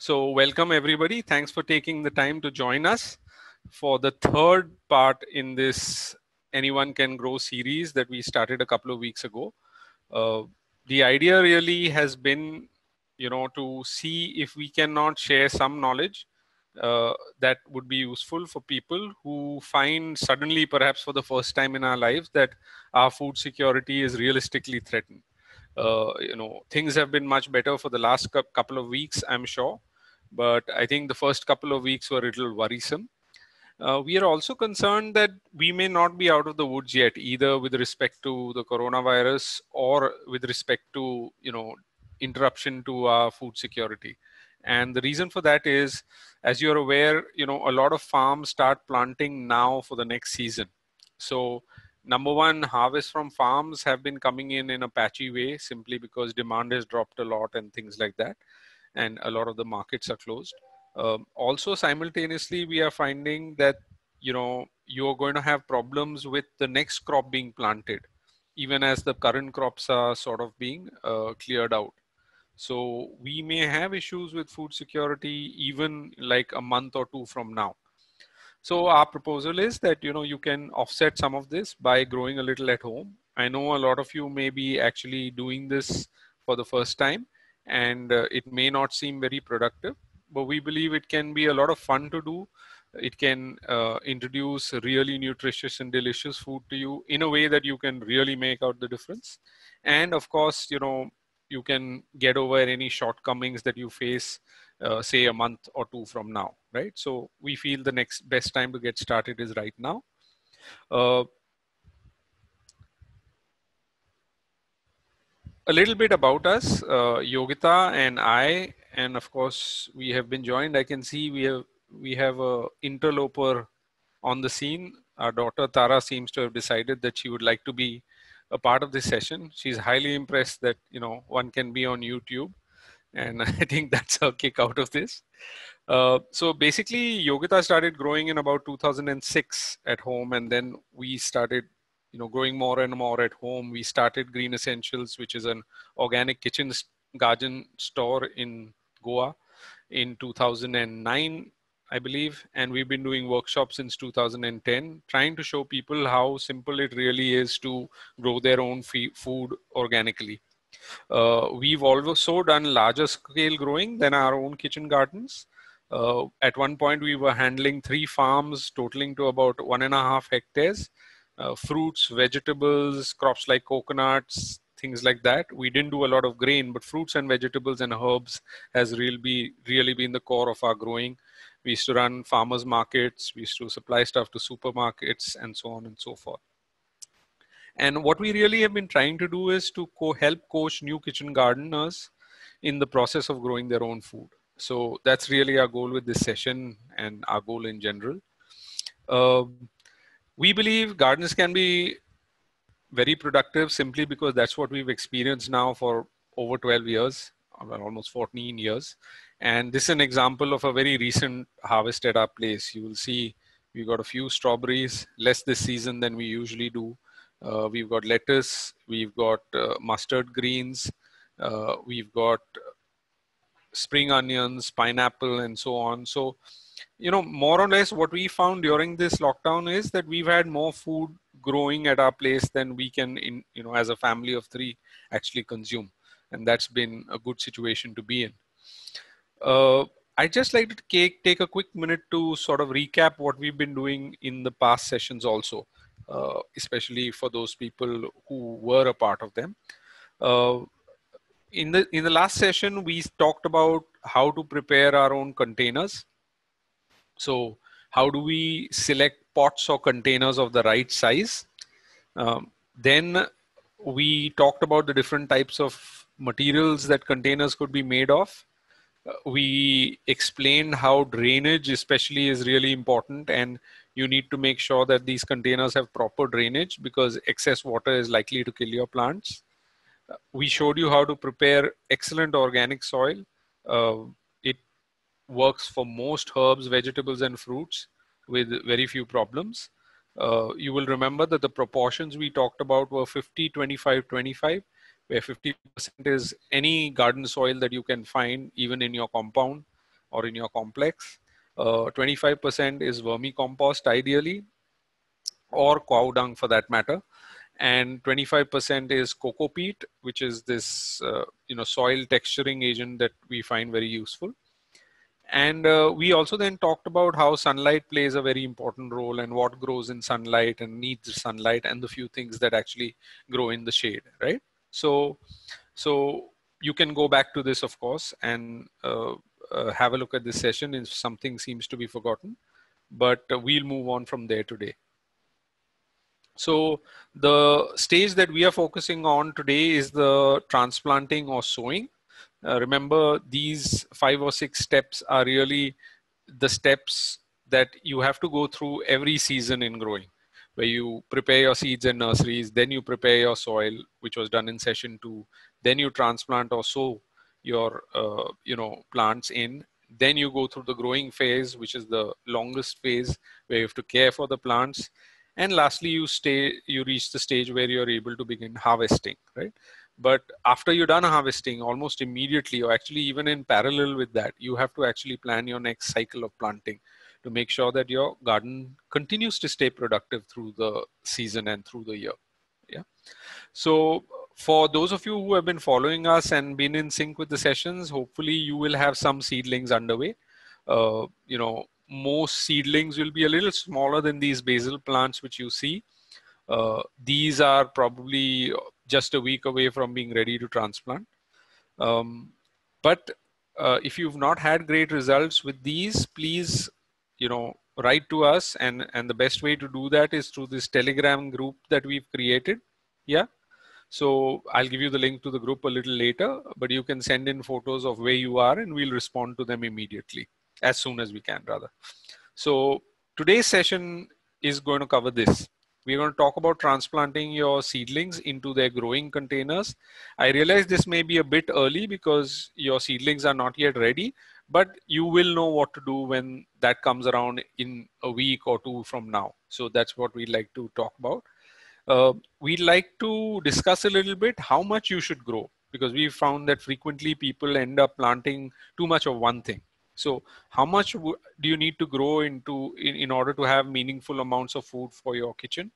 So welcome everybody. Thanks for taking the time to join us for the third part in this Anyone Can Grow series that we started a couple of weeks ago. Uh, the idea really has been, you know, to see if we cannot share some knowledge uh, that would be useful for people who find suddenly, perhaps for the first time in our lives, that our food security is realistically threatened. Uh, you know, things have been much better for the last couple of weeks, I'm sure, but I think the first couple of weeks were a little worrisome. Uh, we are also concerned that we may not be out of the woods yet, either with respect to the coronavirus or with respect to, you know, interruption to our food security. And the reason for that is, as you're aware, you know, a lot of farms start planting now for the next season. So number one, harvest from farms have been coming in in a patchy way simply because demand has dropped a lot and things like that. And a lot of the markets are closed. Um, also, simultaneously, we are finding that you know you're going to have problems with the next crop being planted, even as the current crops are sort of being uh, cleared out. So we may have issues with food security even like a month or two from now. So our proposal is that you know you can offset some of this by growing a little at home. I know a lot of you may be actually doing this for the first time and uh, it may not seem very productive but we believe it can be a lot of fun to do. It can uh, introduce really nutritious and delicious food to you in a way that you can really make out the difference. And of course, you know, you can get over any shortcomings that you face, uh, say a month or two from now, right? So we feel the next best time to get started is right now. A little bit about us, uh, Yogita and I and of course we have been joined. I can see we have we have a interloper on the scene. Our daughter Tara seems to have decided that she would like to be a part of this session. She's highly impressed that you know one can be on YouTube, and I think that's her kick out of this. Uh, so basically, Yogita started growing in about 2006 at home, and then we started, you know, growing more and more at home. We started Green Essentials, which is an organic kitchen garden store in Goa in 2009, I believe. And we've been doing workshops since 2010, trying to show people how simple it really is to grow their own food organically. Uh, we've also done larger scale growing than our own kitchen gardens. Uh, at one point, we were handling three farms totaling to about one and a half hectares. Uh, fruits, vegetables, crops like coconuts, things like that. We didn't do a lot of grain, but fruits and vegetables and herbs has really be really been the core of our growing. We used to run farmers markets, we used to supply stuff to supermarkets and so on and so forth. And what we really have been trying to do is to co help coach new kitchen gardeners in the process of growing their own food. So that's really our goal with this session and our goal in general. Uh, we believe gardens can be very productive simply because that's what we've experienced now for over 12 years, almost 14 years. And this is an example of a very recent harvest at our place. You will see we got a few strawberries, less this season than we usually do. Uh, we've got lettuce, we've got uh, mustard greens, uh, we've got spring onions, pineapple, and so on. So, you know, more or less what we found during this lockdown is that we've had more food growing at our place than we can in you know as a family of three actually consume. And that's been a good situation to be in. Uh, i'd just like to take, take a quick minute to sort of recap what we've been doing in the past sessions also uh, especially for those people who were a part of them. Uh, in the in the last session we talked about how to prepare our own containers so how do we select pots or containers of the right size. Um, then we talked about the different types of materials that containers could be made of. Uh, we explained how drainage especially is really important and you need to make sure that these containers have proper drainage because excess water is likely to kill your plants. Uh, we showed you how to prepare excellent organic soil. Uh, works for most herbs, vegetables, and fruits with very few problems. Uh, you will remember that the proportions we talked about were 50, 25, 25, where 50% is any garden soil that you can find even in your compound. or in your complex. 25% uh, is vermicompost ideally, or cow dung for that matter. And 25% is coco peat, which is this uh, you know soil texturing agent that we find very useful. And uh, we also then talked about how sunlight plays a very important role and what grows in sunlight and needs sunlight and the few things that actually grow in the shade, right? So, so you can go back to this, of course, and uh, uh, have a look at this session if something seems to be forgotten, but uh, we'll move on from there today. So the stage that we are focusing on today is the transplanting or sowing. Uh, remember, these five or six steps are really the steps that you have to go through every season in growing, where you prepare your seeds in nurseries, then you prepare your soil, which was done in session two, then you transplant or sow your uh, you know plants in. Then you go through the growing phase, which is the longest phase, where you have to care for the plants, and lastly, you stay you reach the stage where you're able to begin harvesting, right? But after you're done harvesting almost immediately or actually even in parallel with that you have to actually plan your next cycle of planting to make sure that your garden continues to stay productive through the season and through the year. Yeah. So for those of you who have been following us and been in sync with the sessions hopefully you will have some seedlings underway. Uh, you know most seedlings will be a little smaller than these basil plants which you see. Uh, these are probably just a week away from being ready to transplant. Um, but uh, if you've not had great results with these, please, you know, write to us. And, and the best way to do that is through this Telegram group that we've created. Yeah. So I'll give you the link to the group a little later, but you can send in photos of where you are and we'll respond to them immediately as soon as we can rather. So today's session is going to cover this. We're going to talk about transplanting your seedlings into their growing containers. I realize this may be a bit early because your seedlings are not yet ready, but you will know what to do when that comes around in a week or two from now. So that's what we'd like to talk about. Uh, we'd like to discuss a little bit how much you should grow because we found that frequently people end up planting too much of one thing. So how much do you need to grow into in, in order to have meaningful amounts of food for your kitchen?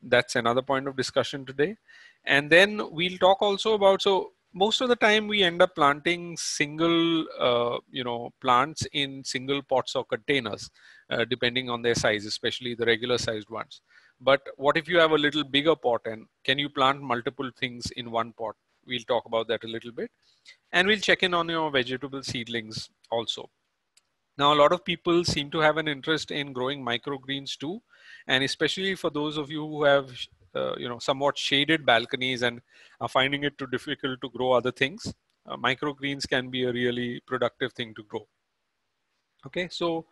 That's another point of discussion today. And then we'll talk also about, so most of the time we end up planting single, uh, you know, plants in single pots or containers, uh, depending on their size, especially the regular sized ones. But what if you have a little bigger pot and can you plant multiple things in one pot? We'll talk about that a little bit. And we'll check in on your vegetable seedlings also. Now, a lot of people seem to have an interest in growing microgreens too, and especially for those of you who have, uh, you know, somewhat shaded balconies and are finding it too difficult to grow other things, uh, microgreens can be a really productive thing to grow. Okay, so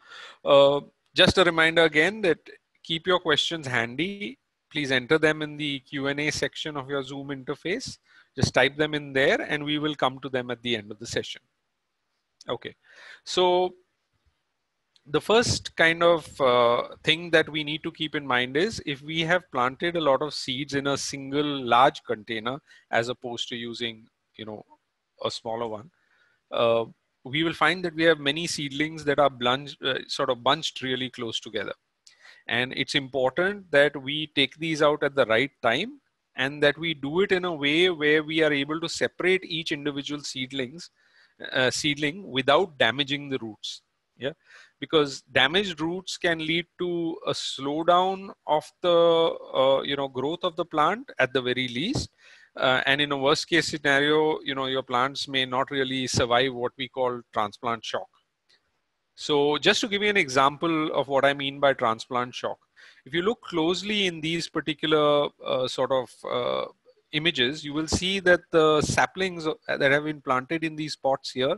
uh, just a reminder again that keep your questions handy. Please enter them in the Q&A section of your Zoom interface. Just type them in there and we will come to them at the end of the session. Okay, so the first kind of uh, thing that we need to keep in mind is if we have planted a lot of seeds in a single large container as opposed to using you know a smaller one uh, we will find that we have many seedlings that are bunched, uh, sort of bunched really close together. And it's important that we take these out at the right time and that we do it in a way where we are able to separate each individual seedlings uh, seedling without damaging the roots. Yeah because damaged roots can lead to a slowdown of the uh, you know growth of the plant at the very least. Uh, and in a worst case scenario you know your plants may not really survive what we call transplant shock. So just to give you an example of what i mean by transplant shock if you look closely in these particular uh, sort of uh, images you will see that the saplings that have been planted in these pots here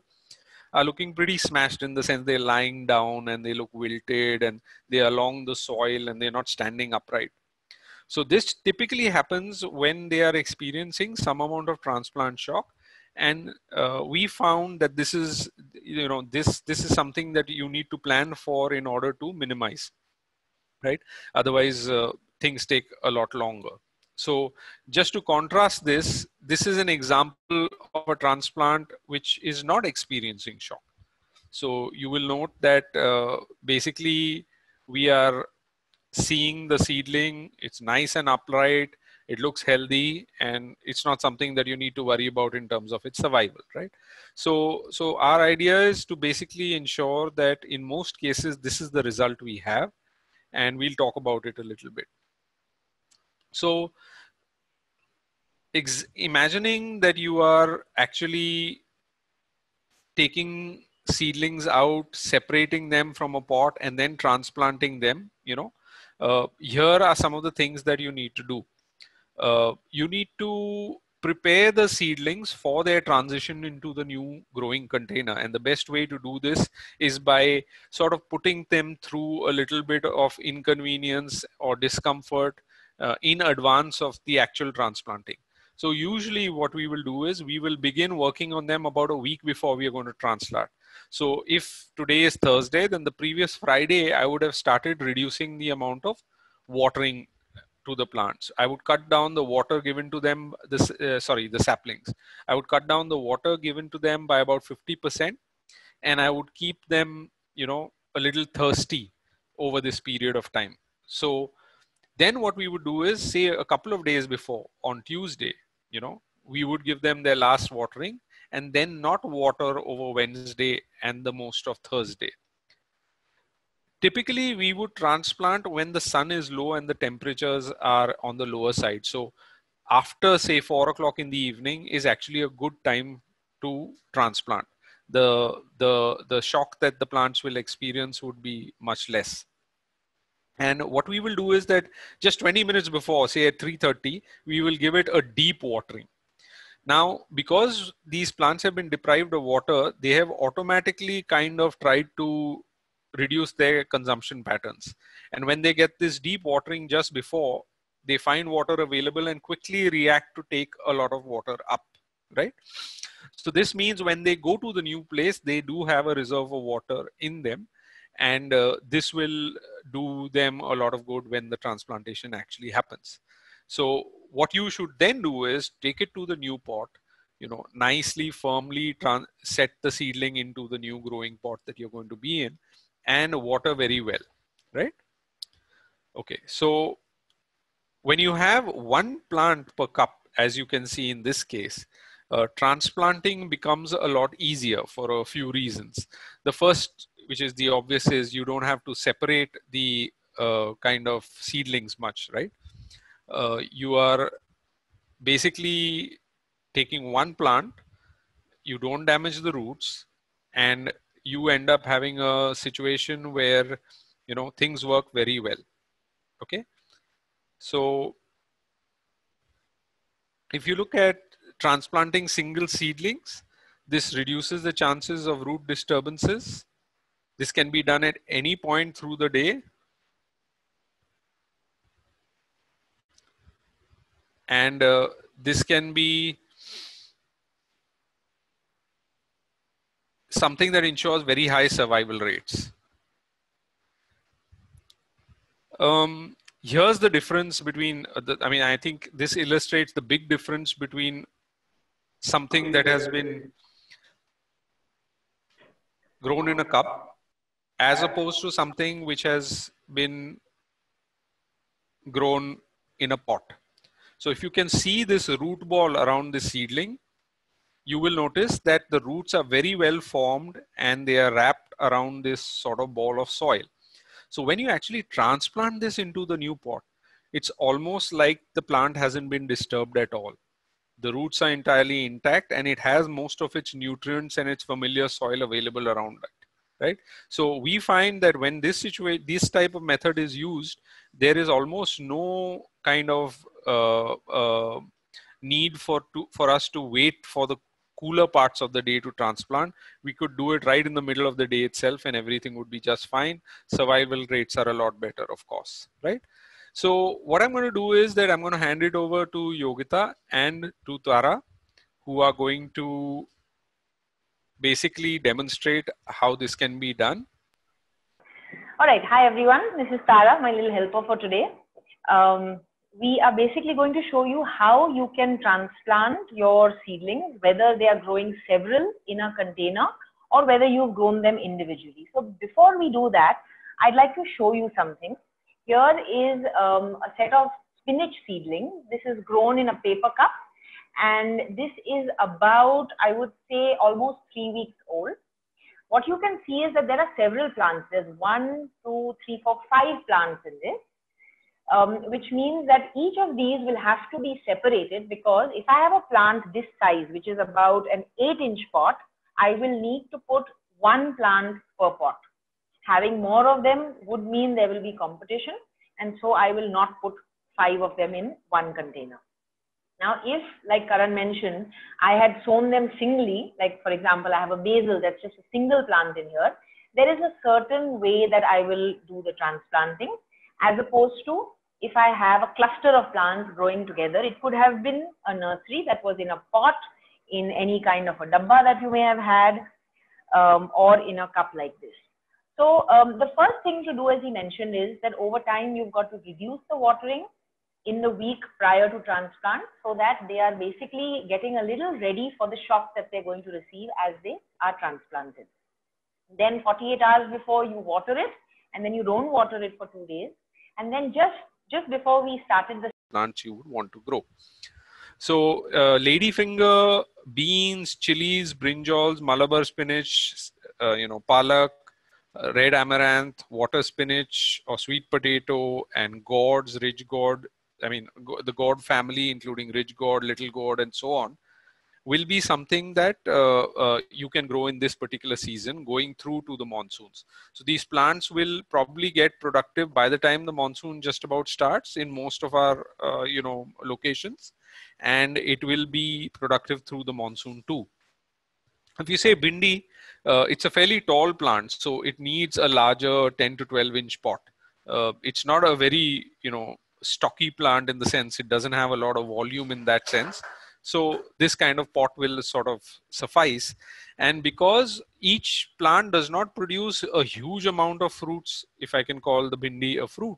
are looking pretty smashed in the sense they're lying down and they look wilted and they're along the soil and they're not standing upright. So this typically happens when they are experiencing some amount of transplant shock. And uh, we found that this is, you know, this, this is something that you need to plan for in order to minimize, right? Otherwise, uh, things take a lot longer. So just to contrast this, this is an example of a transplant which is not experiencing shock. So you will note that uh, basically we are seeing the seedling, it's nice and upright, it looks healthy and it's not something that you need to worry about in terms of its survival right? So so our idea is to basically ensure that in most cases this is the result we have and we'll talk about it a little bit so imagining that you are actually taking seedlings out separating them from a pot and then transplanting them you know uh, here are some of the things that you need to do uh, you need to prepare the seedlings for their transition into the new growing container. And the best way to do this is by sort of putting them through a little bit of inconvenience or discomfort uh, in advance of the actual transplanting. So usually what we will do is we will begin working on them about a week before we are going to transplant. So if today is Thursday, then the previous Friday, I would have started reducing the amount of watering to the plants. I would cut down the water given to them, this, uh, sorry, the saplings. I would cut down the water given to them by about 50% and I would keep them, you know, a little thirsty over this period of time. So then what we would do is say a couple of days before on Tuesday, you know, we would give them their last watering and then not water over Wednesday and the most of Thursday. Typically we would transplant when the sun is low and the temperatures are on the lower side. So after say four o'clock in the evening is actually a good time to transplant. The the the shock that the plants will experience would be much less and what we will do is that just 20 minutes before say at 3:30 we will give it a deep watering now because these plants have been deprived of water they have automatically kind of tried to reduce their consumption patterns. And when they get this deep watering just before, they find water available and quickly react to take a lot of water up, right? So this means when they go to the new place, they do have a reserve of water in them. And uh, this will do them a lot of good when the transplantation actually happens. So what you should then do is take it to the new pot, you know, nicely, firmly set the seedling into the new growing pot that you're going to be in and water very well, right? Okay, so when you have one plant per cup, as you can see in this case, uh, transplanting becomes a lot easier for a few reasons. The first, which is the obvious, is you don't have to separate the uh, kind of seedlings much, right? Uh, you are basically taking one plant, you don't damage the roots, and you end up having a situation where you know things work very well okay so if you look at transplanting single seedlings this reduces the chances of root disturbances this can be done at any point through the day and uh, this can be something that ensures very high survival rates. Um, here's the difference between, uh, the, I mean, I think this illustrates the big difference between something that has been grown in a cup as opposed to something which has been grown in a pot. So if you can see this root ball around the seedling, you will notice that the roots are very well formed and they are wrapped around this sort of ball of soil. So when you actually transplant this into the new pot, it's almost like the plant hasn't been disturbed at all. The roots are entirely intact and it has most of its nutrients and its familiar soil available around it, right? So we find that when this situation, this type of method is used, there is almost no kind of uh, uh, need for to, for us to wait for the cooler parts of the day to transplant. We could do it right in the middle of the day itself and everything would be just fine. Survival rates are a lot better, of course, right? So what I'm going to do is that I'm going to hand it over to Yogita and to Tara, who are going to basically demonstrate how this can be done. All right. Hi, everyone. This is Tara, my little helper for today. Um, we are basically going to show you how you can transplant your seedlings, whether they are growing several in a container or whether you've grown them individually. So before we do that, I'd like to show you something. Here is um, a set of spinach seedlings. This is grown in a paper cup and this is about, I would say, almost three weeks old. What you can see is that there are several plants. There's one, two, three, four, five plants in this, um, which means that each of these will have to be separated because if I have a plant this size, which is about an eight inch pot, I will need to put one plant per pot. Having more of them would mean there will be competition. And so I will not put five of them in one container. Now, if, like Karan mentioned, I had sown them singly, like for example, I have a basil that's just a single plant in here, there is a certain way that I will do the transplanting as opposed to if I have a cluster of plants growing together, it could have been a nursery that was in a pot, in any kind of a dabba that you may have had, um, or in a cup like this. So um, the first thing to do, as he mentioned, is that over time you've got to reduce the watering in the week prior to transplant so that they are basically getting a little ready for the shock that they're going to receive as they are transplanted. Then 48 hours before you water it and then you don't water it for two days. And then just, just before we started the plants you would want to grow. So uh, ladyfinger, beans, chilies, brinjals, malabar spinach, uh, you know, palak, uh, red amaranth, water spinach or sweet potato and gourds, ridge gourd, I mean, the gourd family, including ridge gourd, little gourd, and so on, will be something that uh, uh, you can grow in this particular season going through to the monsoons. So these plants will probably get productive by the time the monsoon just about starts in most of our, uh, you know, locations. And it will be productive through the monsoon too. If you say bindi, uh, it's a fairly tall plant. So it needs a larger 10 to 12 inch pot. Uh, it's not a very, you know, stocky plant in the sense it doesn't have a lot of volume in that sense. So this kind of pot will sort of suffice. And because each plant does not produce a huge amount of fruits, if I can call the bindi a fruit,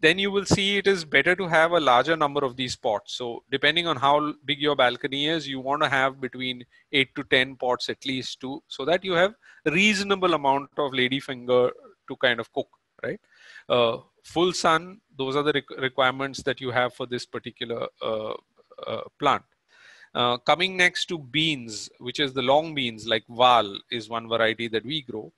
then you will see it is better to have a larger number of these pots. So depending on how big your balcony is, you want to have between eight to 10 pots at least to, so that you have reasonable amount of ladyfinger to kind of cook, right? Uh, full sun, those are the requirements that you have for this particular uh, uh, plant. Uh, coming next to beans, which is the long beans like Val is one variety that we grow.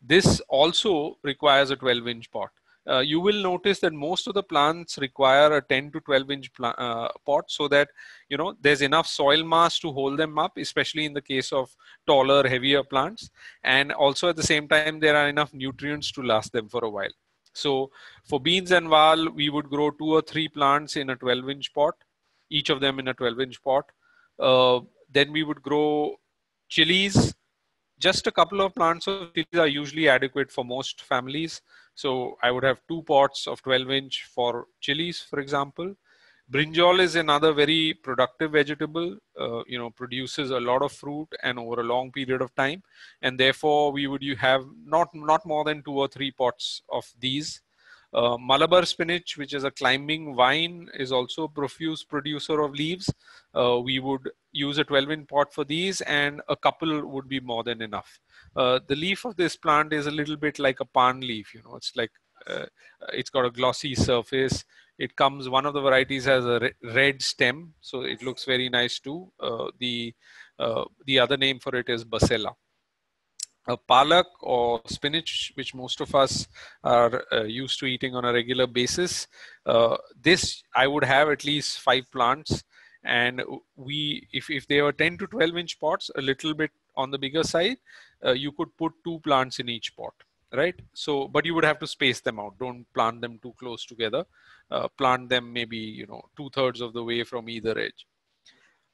This also requires a 12 inch pot. Uh, you will notice that most of the plants require a 10 to 12 inch uh, pot so that you know there's enough soil mass to hold them up especially in the case of taller heavier plants and also at the same time there are enough nutrients to last them for a while so for beans and val, we would grow two or three plants in a 12 inch pot, each of them in a 12 inch pot. Uh, then we would grow chilies. Just a couple of plants of chilies are usually adequate for most families. So I would have two pots of 12 inch for chilies, for example. Brinjal is another very productive vegetable, uh, you know, produces a lot of fruit and over a long period of time. And therefore we would you have not, not more than two or three pots of these. Uh, Malabar spinach, which is a climbing vine, is also a profuse producer of leaves. Uh, we would use a 12 inch pot for these and a couple would be more than enough. Uh, the leaf of this plant is a little bit like a pan leaf, you know, it's like, it's got a glossy surface it comes, one of the varieties has a red stem, so it looks very nice too. Uh, the, uh, the other name for it is Basella. A palak or spinach, which most of us are uh, used to eating on a regular basis. Uh, this, I would have at least five plants and we if, if they were 10 to 12 inch pots a little bit on the bigger side uh, you could put two plants in each pot right? So but you would have to space them out. Don't plant them too close together. Uh, plant them maybe you know two thirds of the way from either edge.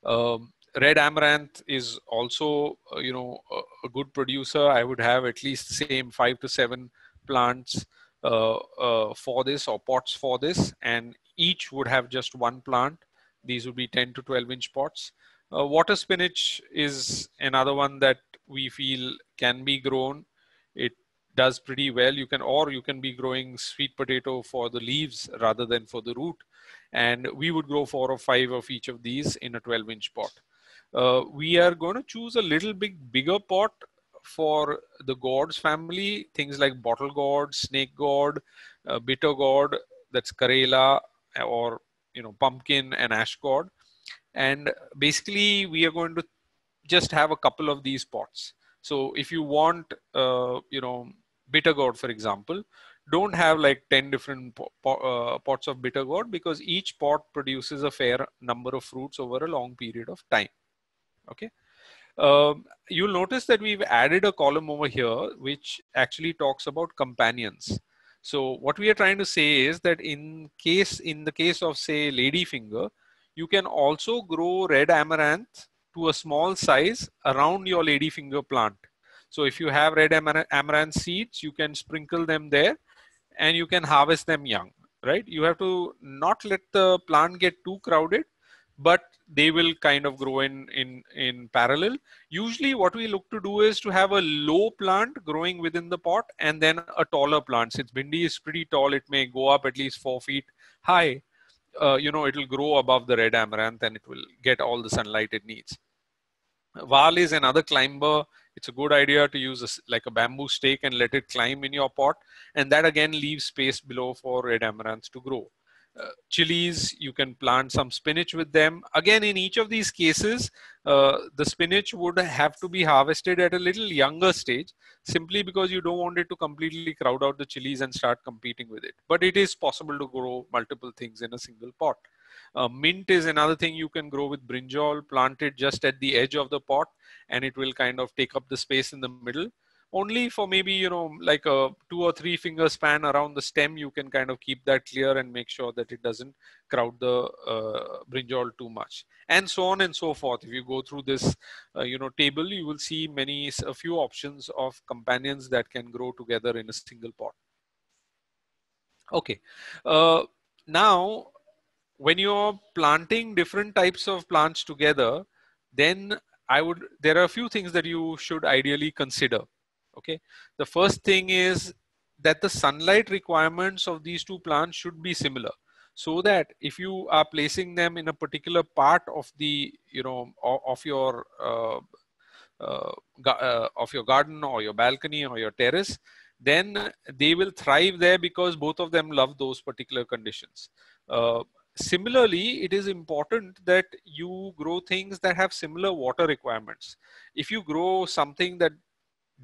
Um, red amaranth is also uh, you know a, a, good producer. I would have at least same five to seven plants uh, uh for this or pots for this. And each would have just one plant. These would be 10 to 12 inch pots. Uh, water spinach is another one that we feel can be grown. It does pretty well. You can, or you can be growing sweet potato for the leaves rather than for the root. And we would grow four or five of each of these in a 12 inch pot. Uh, we are going to choose a little bit bigger pot for the gourds family, things like bottle gourd, snake gourd, uh, bitter gourd, that's Karela or you know pumpkin and ash gourd. And basically we are going to just have a couple of these pots. So if you want, uh, you know, bitter gourd, for example, don't have like 10 different po po uh, pots of bitter gourd because each pot produces a fair number of fruits over a long period of time. Okay. Um, you'll notice that we've added a column over here, which actually talks about companions. So what we are trying to say is that in case, in the case of say ladyfinger, you can also grow red amaranth to a small size around your ladyfinger plant. So if you have red amaranth seeds, you can sprinkle them there and you can harvest them young, right? You have to not let the plant get too crowded, but they will kind of grow in, in, in parallel. Usually what we look to do is to have a low plant growing within the pot and then a taller plant. Since bindi is pretty tall, it may go up at least four feet high. Uh, you know, it'll grow above the red amaranth and it will get all the sunlight it needs. Val is another climber. It's a good idea to use a, like a bamboo stake and let it climb in your pot. And that again leaves space below for red amaranths to grow. Uh, chilies, you can plant some spinach with them. Again, in each of these cases, uh, the spinach would have to be harvested at a little younger stage simply because you don't want it to completely crowd out the chilies and start competing with it. But it is possible to grow multiple things in a single pot. Uh, mint is another thing you can grow with brinjal, planted just at the edge of the pot, and it will kind of take up the space in the middle. Only for maybe, you know, like a two or three finger span around the stem, you can kind of keep that clear and make sure that it doesn't crowd the uh, brinjal too much. And so on and so forth. If you go through this, uh, you know, table, you will see many, a few options of companions that can grow together in a single pot. Okay. Uh, now, when you're planting different types of plants together, then I would, there are a few things that you should ideally consider. Okay. The first thing is that the sunlight requirements of these two plants should be similar so that if you are placing them in a particular part of the, you know, of, your, uh, uh, uh, of your garden or your balcony or your terrace, then they will thrive there because both of them love those particular conditions. Uh, Similarly, it is important that you grow things that have similar water requirements. If you grow something that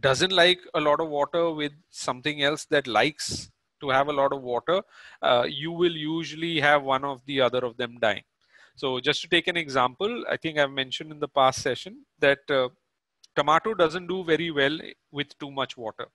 doesn't like a lot of water with something else that likes to have a lot of water, uh, you will usually have one of the other of them dying. So just to take an example, I think I've mentioned in the past session that uh, tomato doesn't do very well with too much water.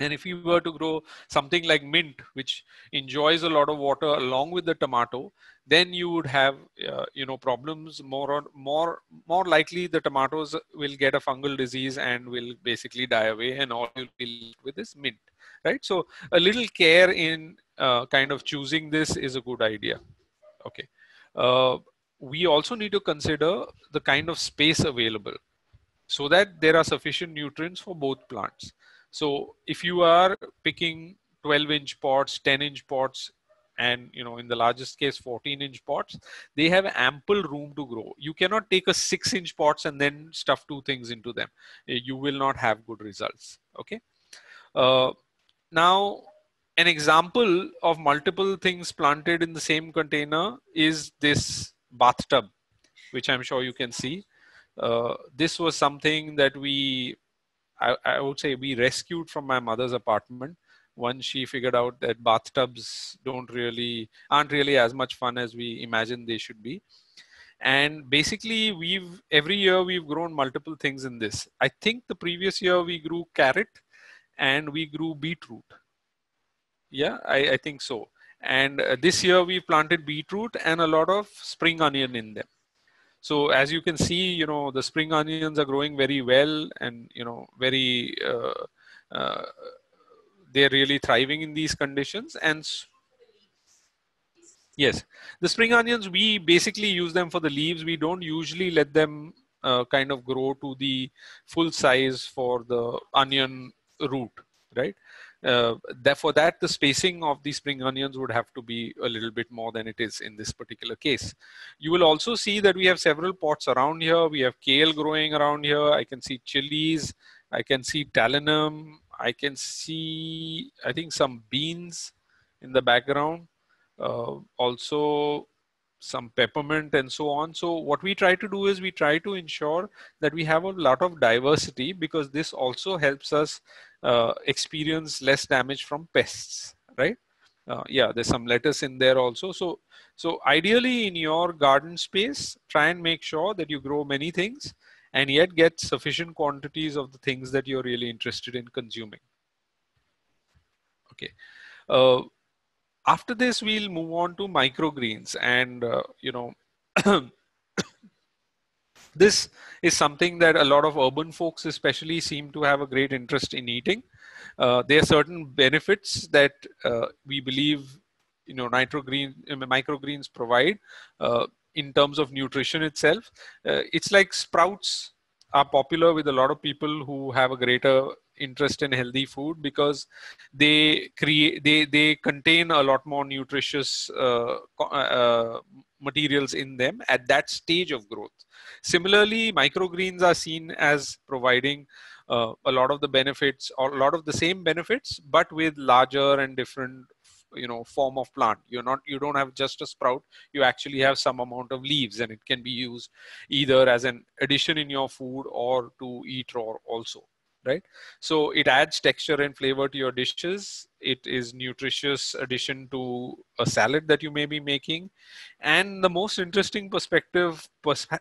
And if you were to grow something like mint, which enjoys a lot of water along with the tomato, then you would have, uh, you know, problems more or more, more likely the tomatoes will get a fungal disease and will basically die away and all you'll be left with is mint, right? So a little care in uh, kind of choosing this is a good idea. Okay. Uh, we also need to consider the kind of space available so that there are sufficient nutrients for both plants. So if you are picking 12 inch pots, 10 inch pots, and you know in the largest case 14 inch pots they have ample room to grow. You cannot take a 6 inch pots and then stuff two things into them. Eh, you will not have good results okay? Uh, now an example of multiple things planted in the same container is this bathtub which i'm sure you can see. Uh, this was something that we I, I would say we rescued from my mother's apartment. Once she figured out that bathtubs don't really aren't really as much fun as we imagine they should be. And basically we've every year we've grown multiple things in this. I think the previous year we grew carrot and we grew beetroot. Yeah i, I think so. And uh, this year we planted beetroot and a lot of spring onion in them so as you can see, you know, the spring onions are growing very well and, you know, very, uh, uh, they're really thriving in these conditions. And yes, the spring onions, we basically use them for the leaves. We don't usually let them uh, kind of grow to the full size for the onion root, right? Uh, that for that the spacing of the spring onions would have to be a little bit more than it is in this particular case. You will also see that we have several pots around here. We have kale growing around here. I can see chilies I can see talinum. I can see, I think, some beans in the background. Uh, also, some peppermint and so on. So what we try to do is we try to ensure that we have a lot of diversity because this also helps us uh, experience less damage from pests, right? Uh, yeah, there's some lettuce in there also. So, so ideally in your garden space, try and make sure that you grow many things and yet get sufficient quantities of the things that you're really interested in consuming. Okay. Uh, after this, we'll move on to microgreens and, uh, you know, this is something that a lot of urban folks especially seem to have a great interest in eating. Uh, there are certain benefits that uh, we believe you know nitrogreen microgreens provide uh, in terms of nutrition itself. Uh, it's like sprouts are popular with a lot of people who have a greater interest in healthy food because they create they they contain a lot more nutritious uh, uh, materials in them at that stage of growth. Similarly microgreens are seen as providing uh, a lot of the benefits or a lot of the same benefits but with larger and different you know form of plant. You're not you don't have just a sprout you actually have some amount of leaves and it can be used either as an addition in your food or to eat raw also right? So it adds texture and flavor to your dishes it is nutritious addition to a salad that you may be making. And the most interesting perspective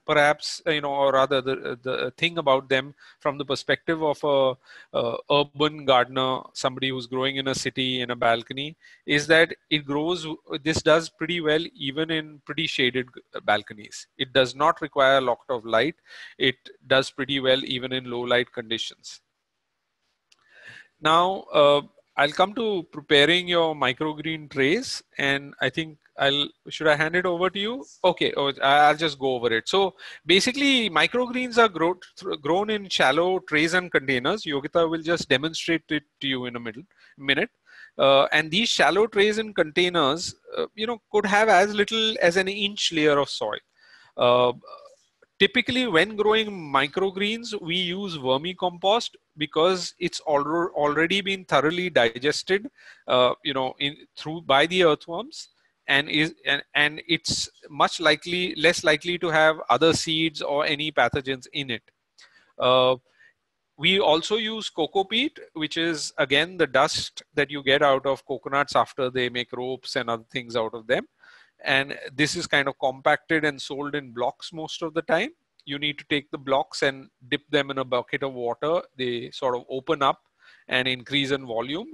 perhaps you know or rather the, the thing about them from the perspective of a, a urban gardener somebody who's growing in a city in a balcony is that it grows this does pretty well even in pretty shaded balconies. It does not require a lot of light. It does pretty well even in low light conditions. Now, uh, I'll come to preparing your microgreen trays and I think I'll, should I hand it over to you? Okay, oh, I'll just go over it. So basically microgreens are grow, grown in shallow trays and containers. Yogita will just demonstrate it to you in a middle, minute. Uh, and these shallow trays and containers, uh, you know, could have as little as an inch layer of soil. Uh, typically when growing microgreens we use vermicompost because it's al- already been thoroughly digested uh, you know in through by the earthworms and is and, and it's much likely less likely to have other seeds or any pathogens in it. Uh, we also use coco peat which is again the dust that you get out of coconuts after they make ropes and other things out of them and this is kind of compacted and sold in blocks most of the time. You need to take the blocks and dip them in a bucket of water. They sort of open up and increase in volume.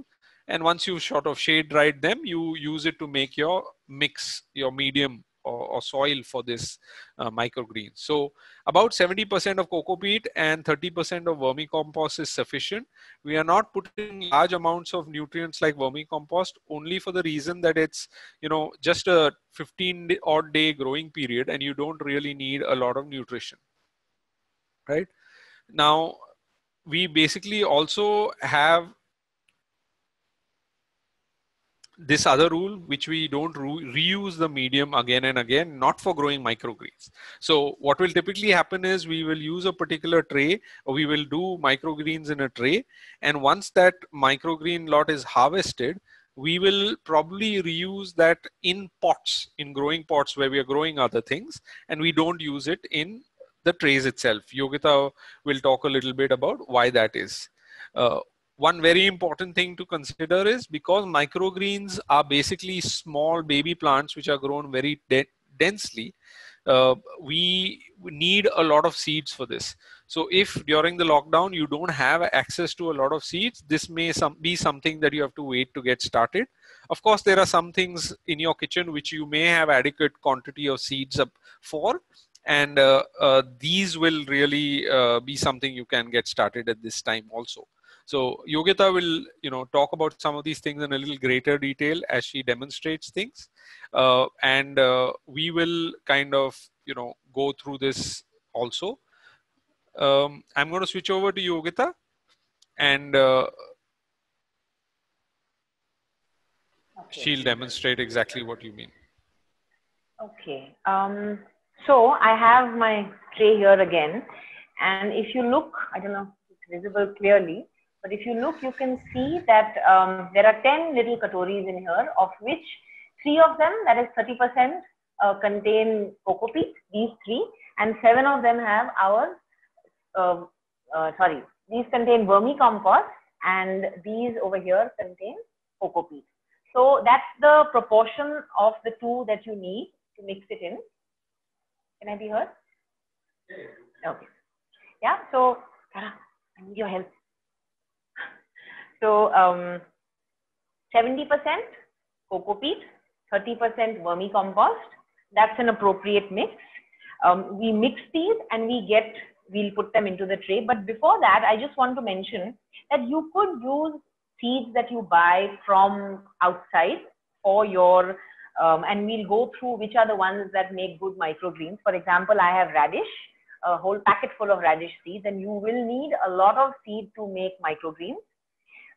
And once you've sort of shade dried them you use it to make your mix your medium or, or soil for this uh, microgreens. So about 70% of coco peat and 30% of vermicompost is sufficient. We are not putting large amounts of nutrients like vermicompost only for the reason that it's, you know, just a 15 odd day growing period and you don't really need a lot of nutrition, right? Now, we basically also have this other rule which we don't re reuse the medium again and again not for growing microgreens. So what will typically happen is we will use a particular tray or we will do microgreens in a tray and once that microgreen lot is harvested we will probably reuse that in pots in growing pots where we are growing other things and we don't use it in the trays itself. Yogita will talk a little bit about why that is. Uh, one very important thing to consider is because microgreens are basically small baby plants which are grown very de densely uh, we need a lot of seeds for this. So if during the lockdown you don't have access to a lot of seeds this may some, be something that you have to wait to get started. Of course there are some things in your kitchen which you may have adequate quantity of seeds up for and uh, uh, these will really uh, be something you can get started at this time also so Yogita will, you know, talk about some of these things in a little greater detail as she demonstrates things. Uh, and uh, we will kind of, you know, go through this also. Um, I'm going to switch over to Yogita and uh, okay. she'll demonstrate exactly what you mean. Okay. Um, so I have my tray here again. And if you look, I don't know if it's visible clearly. But if you look, you can see that um, there are 10 little katoris in here, of which three of them, that is 30%, uh, contain coco peat, these three, and seven of them have our, uh, uh, sorry, these contain vermicompost, and these over here contain coco peat. So that's the proportion of the two that you need to mix it in. Can I be heard? Okay. Yeah, so Tara, I need your help. So 70% um, coco peat, 30% vermicompost. That's an appropriate mix. Um, we mix these and we get, we'll put them into the tray. But before that, I just want to mention that you could use seeds that you buy from outside for your, um, and we'll go through which are the ones that make good microgreens. For example, I have radish, a whole packet full of radish seeds, and you will need a lot of seed to make microgreens.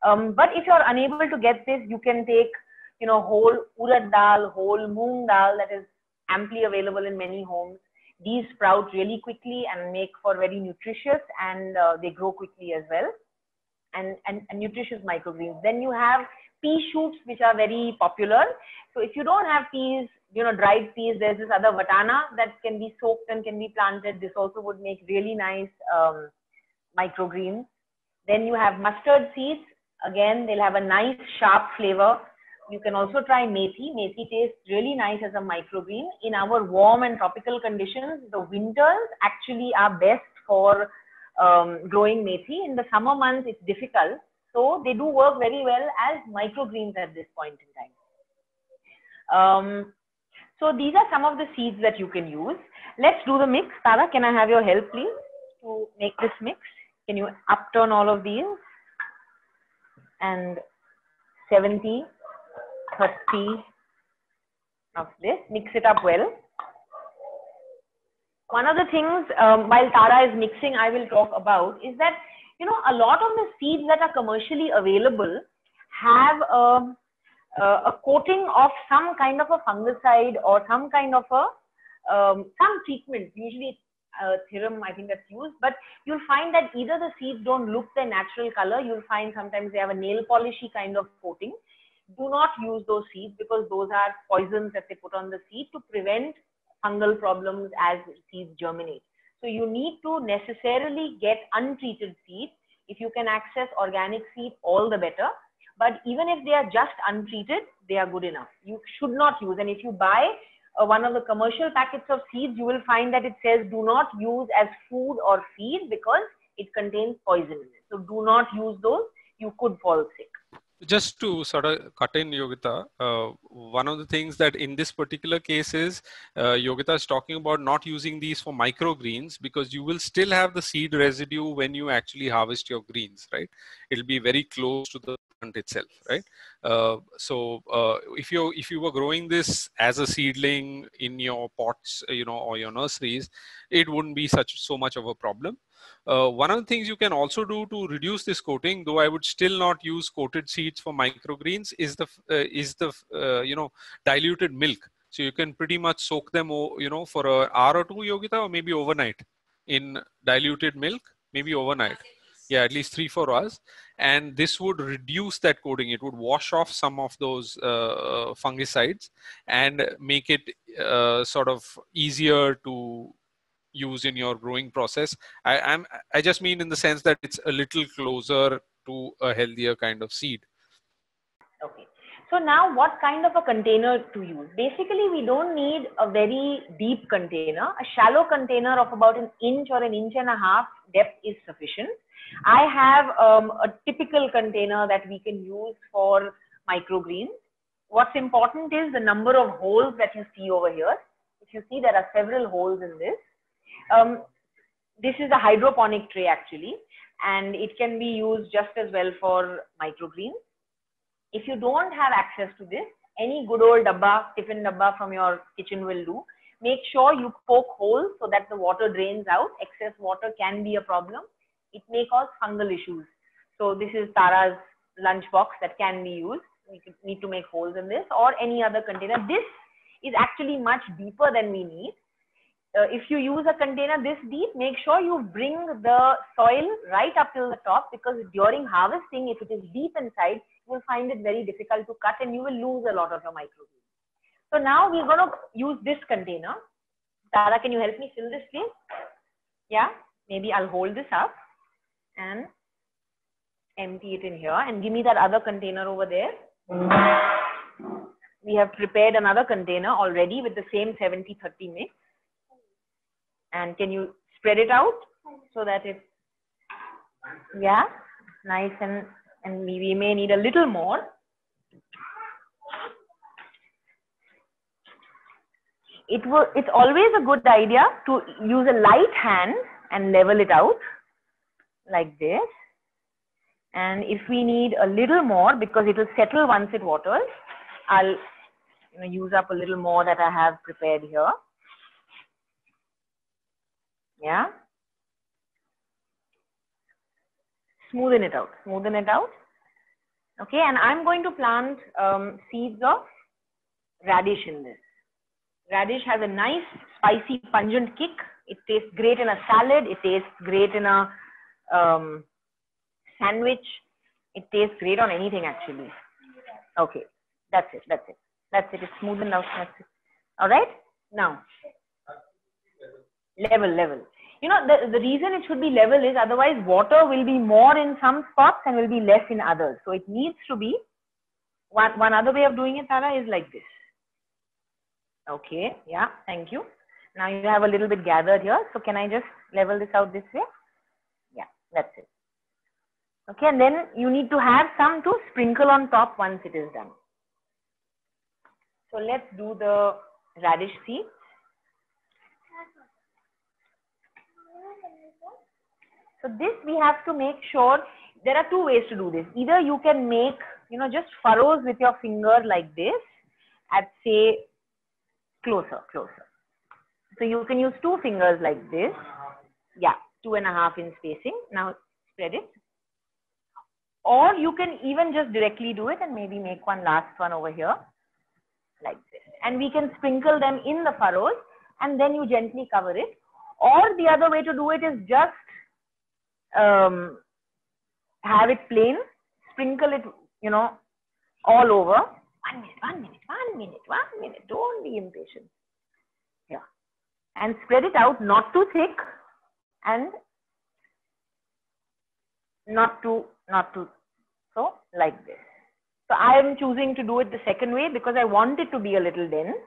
Um, but if you're unable to get this, you can take, you know, whole urad dal, whole moong dal that is amply available in many homes. These sprout really quickly and make for very nutritious and uh, they grow quickly as well and, and, and nutritious microgreens. Then you have pea shoots, which are very popular. So if you don't have peas, you know, dried peas, there's this other vatana that can be soaked and can be planted. This also would make really nice um, microgreens. Then you have mustard seeds. Again, they'll have a nice sharp flavor. You can also try methi. Methi tastes really nice as a microgreen. In our warm and tropical conditions, the winters actually are best for um, growing methi. In the summer months, it's difficult. So they do work very well as microgreens at this point in time. Um, so these are some of the seeds that you can use. Let's do the mix. Tara, can I have your help, please, to make this mix? Can you upturn all of these? And 70, 30 of this. Mix it up well. One of the things um, while Tara is mixing, I will talk about is that, you know, a lot of the seeds that are commercially available have a, um, a coating of some kind of a fungicide or some kind of a, um, some treatment, usually uh, Thiram, I think that's used, but you'll find that either the seeds don't look their natural color, you'll find sometimes they have a nail polishy kind of coating. Do not use those seeds because those are poisons that they put on the seed to prevent fungal problems as seeds germinate. So you need to necessarily get untreated seeds. If you can access organic seed, all the better. But even if they are just untreated, they are good enough. You should not use. And if you buy uh, one of the commercial packets of seeds, you will find that it says do not use as food or feed because it contains poison in it. So do not use those. You could fall sick just to sort of cut in Yogita, uh, one of the things that in this particular case is uh, Yogita is talking about not using these for microgreens because you will still have the seed residue when you actually harvest your greens, right? It'll be very close to the itself, right? Uh, so uh, if you if you were growing this as a seedling in your pots, you know, or your nurseries, it wouldn't be such so much of a problem. Uh, one of the things you can also do to reduce this coating, though I would still not use coated seeds for microgreens, is the uh, is the uh, you know diluted milk. So you can pretty much soak them, you know, for an hour or two, Yogita, or maybe overnight in diluted milk, maybe overnight. Yeah, at least three four hours, and this would reduce that coating. It would wash off some of those uh, fungicides and make it uh, sort of easier to use in your growing process. I, am I just mean in the sense that it's a little closer to a healthier kind of seed. Okay. So now what kind of a container to use? Basically, we don't need a very deep container. A shallow container of about an inch or an inch and a half depth is sufficient. I have um, a typical container that we can use for microgreens. What's important is the number of holes that you see over here. If you see, there are several holes in this. Um, this is a hydroponic tray actually, and it can be used just as well for microgreens. If you don't have access to this, any good old dabba, tiffin dabba from your kitchen will do. Make sure you poke holes so that the water drains out. Excess water can be a problem. It may cause fungal issues. So this is Tara's lunch box that can be used. We need to make holes in this or any other container. This is actually much deeper than we need uh, if you use a container this deep, make sure you bring the soil right up till the top because during harvesting, if it is deep inside, you will find it very difficult to cut and you will lose a lot of your microgreens. So now we're going to use this container. Tara, can you help me fill this please? Yeah, maybe I'll hold this up and empty it in here and give me that other container over there. We have prepared another container already with the same 70-30 mix. And can you spread it out so that it, yeah, nice and, and we may need a little more. It will, it's always a good idea to use a light hand and level it out like this. And if we need a little more, because it will settle once it waters, I'll you know, use up a little more that I have prepared here. Yeah. Smoothen it out, smoothen it out. Okay, and I'm going to plant um, seeds of radish in this. Radish has a nice spicy pungent kick. It tastes great in a salad. It tastes great in a um, sandwich. It tastes great on anything actually. Okay, that's it, that's it. That's it, it's smoothened out, that's it. All right, now, level, level. You know, the, the reason it should be level is otherwise water will be more in some spots and will be less in others. So it needs to be, one, one other way of doing it, Tara, is like this. Okay, yeah, thank you. Now you have a little bit gathered here. So can I just level this out this way? Yeah, that's it. Okay, and then you need to have some to sprinkle on top once it is done. So let's do the radish seeds. So this we have to make sure, there are two ways to do this. Either you can make, you know, just furrows with your finger like this at say closer, closer. So you can use two fingers like this. Yeah, two and a half inch spacing. Now spread it. Or you can even just directly do it and maybe make one last one over here like this. And we can sprinkle them in the furrows and then you gently cover it. Or the other way to do it is just um, have it plain, sprinkle it, you know, all over. One minute, one minute, one minute, one minute. Don't be impatient. Yeah. And spread it out, not too thick and not too, not too, so like this. So I am choosing to do it the second way because I want it to be a little dense.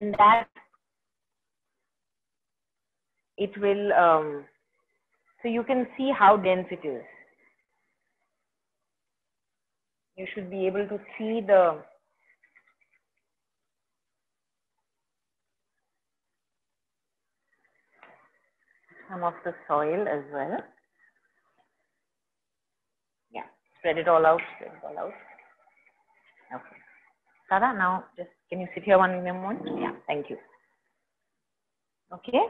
And that it will, um, so you can see how dense it is. You should be able to see the some of the soil as well. Yeah, spread it all out, spread it all out. Okay. Tara, now just can you sit here one moment? Yeah, thank you. Okay.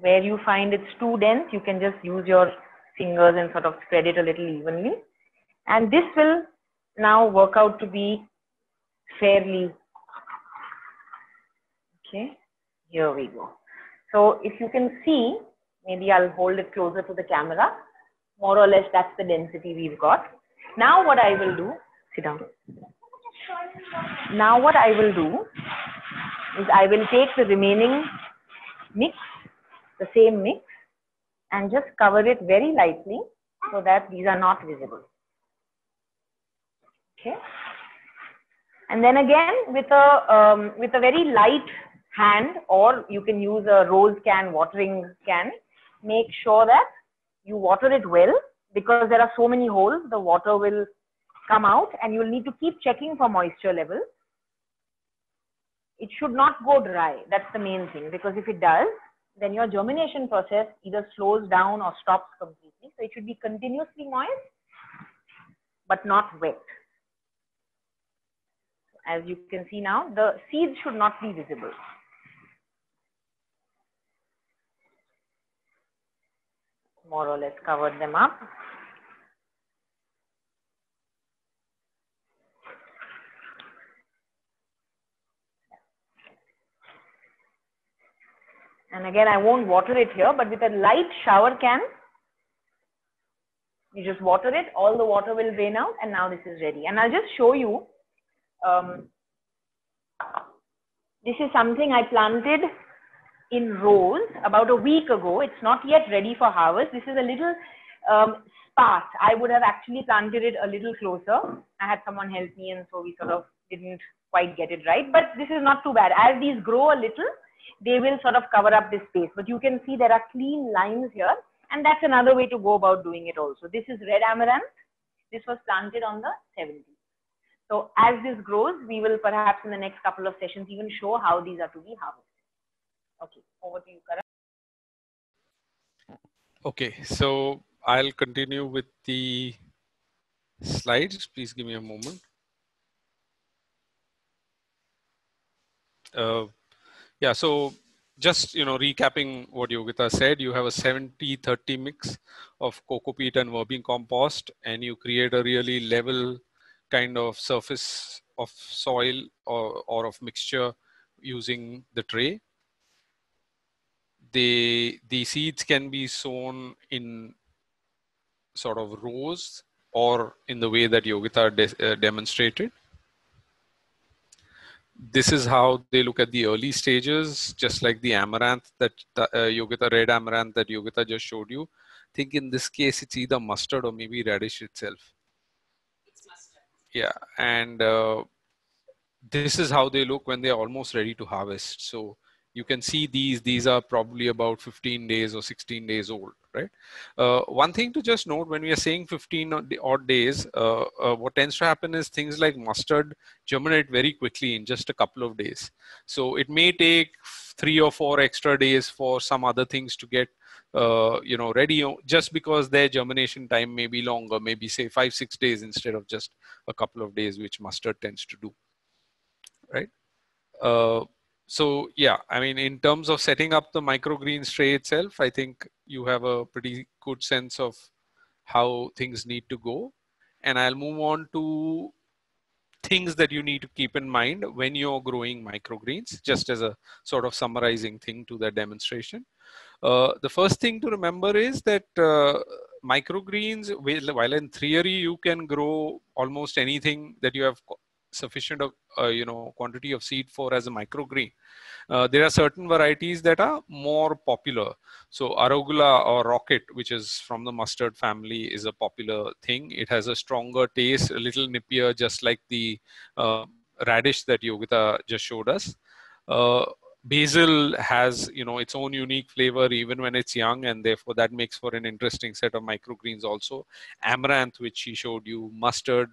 Where you find it's too dense, you can just use your fingers and sort of spread it a little evenly. And this will now work out to be fairly, okay, here we go. So if you can see, maybe I'll hold it closer to the camera. More or less that's the density we've got. Now what I will do, sit down. Now what I will do is I will take the remaining mix the same mix and just cover it very lightly so that these are not visible. Okay. And then again with a, um, with a very light hand or you can use a rose can, watering can, make sure that you water it well because there are so many holes, the water will come out and you'll need to keep checking for moisture levels. It should not go dry. That's the main thing because if it does, then your germination process either slows down or stops completely. So it should be continuously moist, but not wet. As you can see now, the seeds should not be visible. More or less covered them up. And again, I won't water it here, but with a light shower can, you just water it, all the water will drain out and now this is ready. And I'll just show you, um, this is something I planted in rows about a week ago. It's not yet ready for harvest. This is a little um, sparse. I would have actually planted it a little closer. I had someone help me and so we sort of didn't quite get it right. But this is not too bad. As these grow a little, they will sort of cover up this space. But you can see there are clean lines here and that's another way to go about doing it also. This is red amaranth. This was planted on the 70s. So as this grows, we will perhaps in the next couple of sessions even show how these are to be harvested. Okay, over to you, Karan. Okay, so I'll continue with the slides. Please give me a moment. Uh, yeah, so just you know recapping what Yogita said, you have a 70-30 mix of coco peat and vermicompost, and you create a really level kind of surface of soil or, or of mixture using the tray. The, the seeds can be sown in sort of rows or in the way that Yogita de uh, demonstrated this is how they look at the early stages, just like the amaranth that uh, Yogita, red amaranth that Yogita just showed you. I think in this case, it's either mustard or maybe radish itself. It's mustard. Yeah, and uh, this is how they look when they're almost ready to harvest. So you can see these, these are probably about 15 days or 16 days old, right? Uh, one thing to just note when we are saying 15 odd days, uh, uh, what tends to happen is things like mustard germinate very quickly in just a couple of days. So it may take three or four extra days for some other things to get uh, you know ready just because their germination time may be longer maybe say five six days instead of just a couple of days which mustard tends to do right uh, so yeah, I mean, in terms of setting up the microgreen tray itself, I think you have a pretty good sense of how things need to go. And I'll move on to things that you need to keep in mind when you're growing microgreens, just as a sort of summarizing thing to that demonstration. Uh, the first thing to remember is that uh, microgreens, while in theory you can grow almost anything that you have sufficient of uh, you know quantity of seed for as a microgreen. Uh, there are certain varieties that are more popular. So arugula or rocket, which is from the mustard family, is a popular thing. It has a stronger taste, a little nippier, just like the uh, radish that Yogita just showed us. Uh, basil has you know its own unique flavor even when it's young and therefore that makes for an interesting set of microgreens also amaranth which she showed you mustard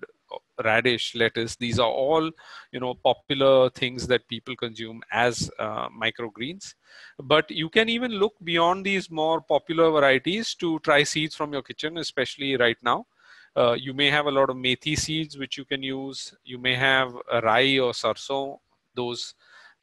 radish lettuce these are all you know popular things that people consume as uh, microgreens. But you can even look beyond these more popular varieties to try seeds from your kitchen especially right now. Uh, you may have a lot of methi seeds which you can use. You may have rai or sarson. Those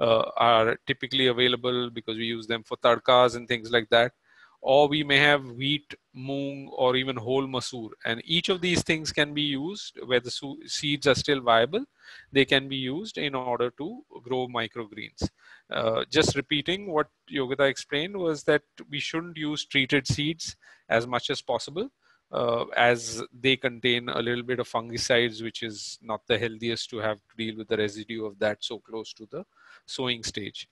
uh, are typically available because we use them for tadkas and things like that. Or we may have wheat, moong, or even whole masoor. And each of these things can be used where the seeds are still viable. They can be used in order to grow microgreens. Uh, just repeating what Yogita explained was that we shouldn't use treated seeds as much as possible. Uh, as they contain a little bit of fungicides, which is not the healthiest to have to deal with the residue of that so close to the sowing stage.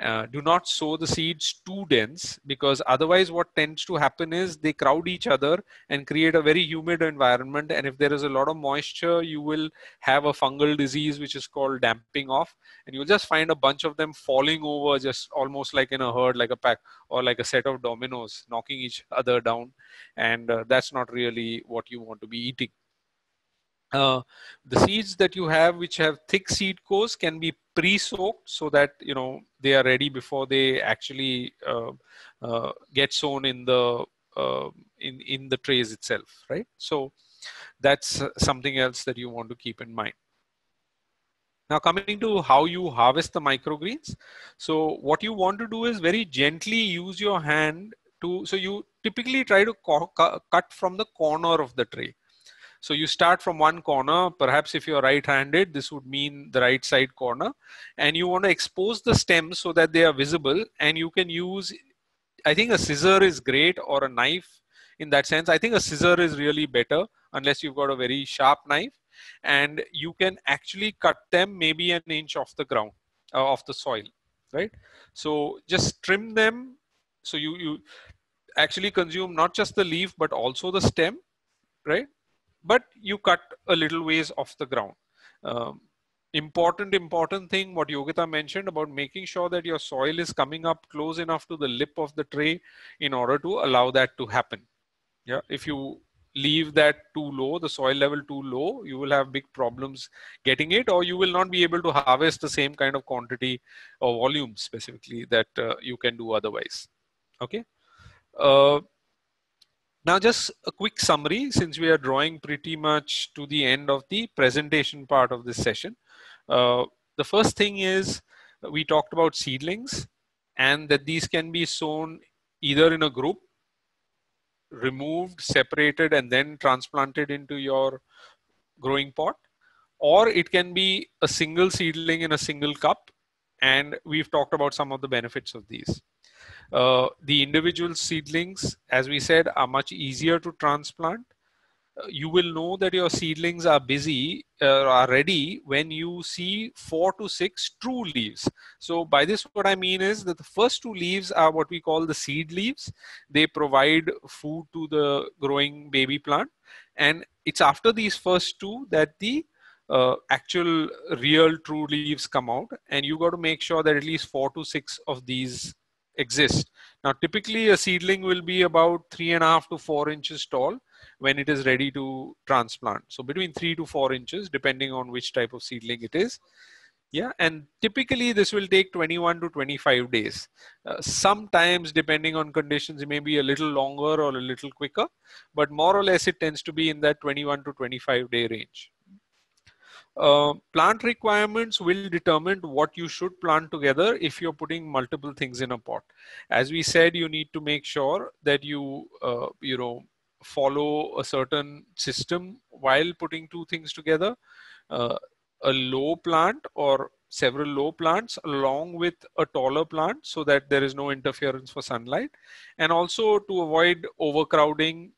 Uh, do not sow the seeds too dense because otherwise what tends to happen is they crowd each other and create a very humid environment. And if there is a lot of moisture you will have a fungal disease which is called damping off. And you'll just find a bunch of them falling over just almost like in a herd like a pack or like a set of dominoes knocking each other down. And uh, that's not really what you want to be eating uh, the seeds that you have which have thick seed cores can be pre-soaked so that you know they are ready before they actually uh, uh, get sown in the uh, in in the trays itself right? So that's something else that you want to keep in mind. Now coming to how you harvest the microgreens. So what you want to do is very gently use your hand to so you typically try to cut from the corner of the tray So you start from one corner, perhaps if you're right-handed, this would mean the right side corner, and you want to expose the stems so that they are visible and you can use, I think a scissor is great or a knife in that sense. I think a scissor is really better unless you've got a very sharp knife and you can actually cut them maybe an inch off the ground, uh, off the soil, right? So just trim them. So you, you actually consume not just the leaf, but also the stem, right? But you cut a little ways off the ground. Um, important, important thing what Yogita mentioned about making sure that your soil is coming up close enough to the lip of the tray in order to allow that to happen. Yeah, if you leave that too low, the soil level too low, you will have big problems getting it, or you will not be able to harvest the same kind of quantity or volume specifically that uh, you can do otherwise. Okay. Uh, now, just a quick summary since we are drawing pretty much to the end of the presentation part of this session. Uh, the first thing is we talked about seedlings and that these can be sown either in a group, removed, separated, and then transplanted into your growing pot, or it can be a single seedling in a single cup. And we've talked about some of the benefits of these. Uh, the individual seedlings, as we said, are much easier to transplant. Uh, you will know that your seedlings are busy, uh, are ready when you see four to six true leaves. So by this, what I mean is that the first two leaves are what we call the seed leaves. They provide food to the growing baby plant. And it's after these first two that the uh, actual real true leaves come out and you got to make sure that at least four to six of these exist. Now, typically a seedling will be about three and a half to four inches tall when it is ready to transplant. So between three to four inches, depending on which type of seedling it is. Yeah, and typically this will take 21 to 25 days. Uh, sometimes, depending on conditions, it may be a little longer or a little quicker, but more or less it tends to be in that 21 to 25 day range. Uh, plant requirements will determine what you should plant together if you're putting multiple things in a pot. As we said, you need to make sure that you, uh, you know, follow a certain system while putting two things together. Uh, a low plant or several low plants along with a taller plant so that there is no interference for sunlight and also to avoid overcrowding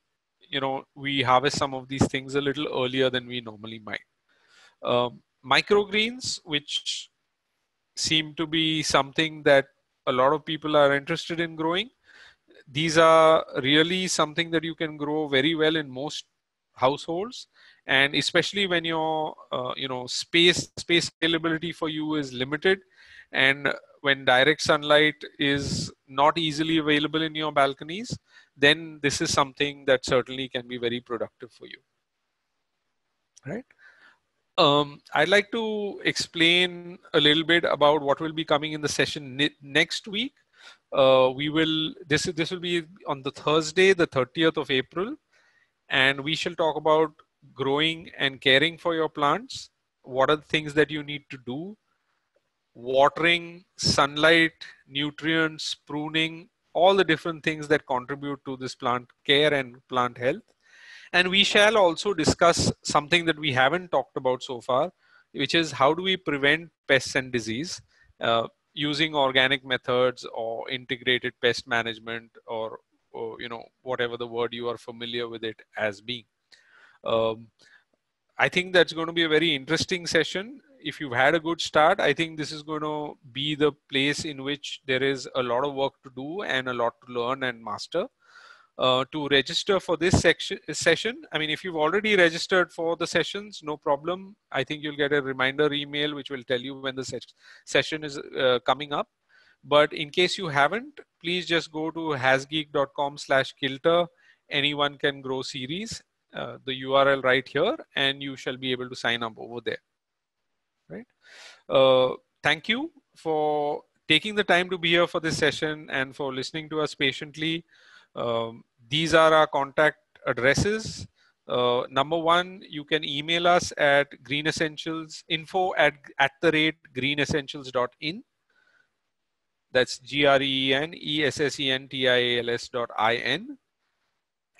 you know we harvest some of these things a little earlier than we normally might um, microgreens, which seem to be something that a lot of people are interested in growing. These are really something that you can grow very well in most households. And especially when your uh, you know space space availability for you is limited and when direct sunlight is not easily available in your balconies then this is something that certainly can be very productive for you. Right um, I'd like to explain a little bit about what will be coming in the session next week. Uh, we will this this will be on the Thursday, the 30th of April, and we shall talk about growing and caring for your plants. What are the things that you need to do? Watering, sunlight, nutrients, pruning, all the different things that contribute to this plant care and plant health. And we shall also discuss something that we haven't talked about so far, which is how do we prevent pests and disease uh, using organic methods or integrated pest management or, or, you know, whatever the word you are familiar with it as being. Um, I think that's going to be a very interesting session. If you've had a good start, I think this is going to be the place in which there is a lot of work to do and a lot to learn and master uh, to register for this section, session. I mean, if you've already registered for the sessions, no problem. I think you'll get a reminder email which will tell you when the ses session is uh, coming up. But in case you haven't, please just go to hasgeek.com slash kilter. Anyone can grow series, uh, the URL right here, and you shall be able to sign up over there. Right. Uh, thank you for taking the time to be here for this session and for listening to us patiently. Um, these are our contact addresses. Uh, number one, you can email us at green essentials info at, at the rate greenessentials.in. That's G-R-E-E-N-E-S-S-E-N-T-I-A-L-S dot I-N.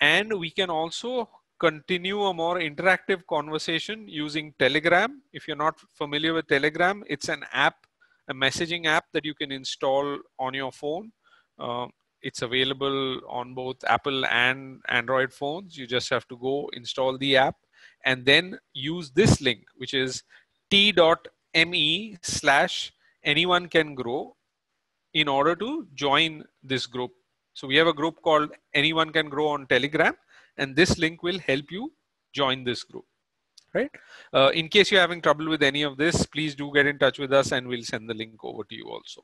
And we can also continue a more interactive conversation using Telegram. If you're not familiar with Telegram, it's an app, a messaging app that you can install on your phone. Uh, it's available on both Apple and Android phones. You just have to go install the app and then use this link, which is t.me slash anyone can grow in order to join this group. So we have a group called anyone can grow on Telegram and this link will help you join this group right uh, in case you're having trouble with any of this please do get in touch with us and we'll send the link over to you also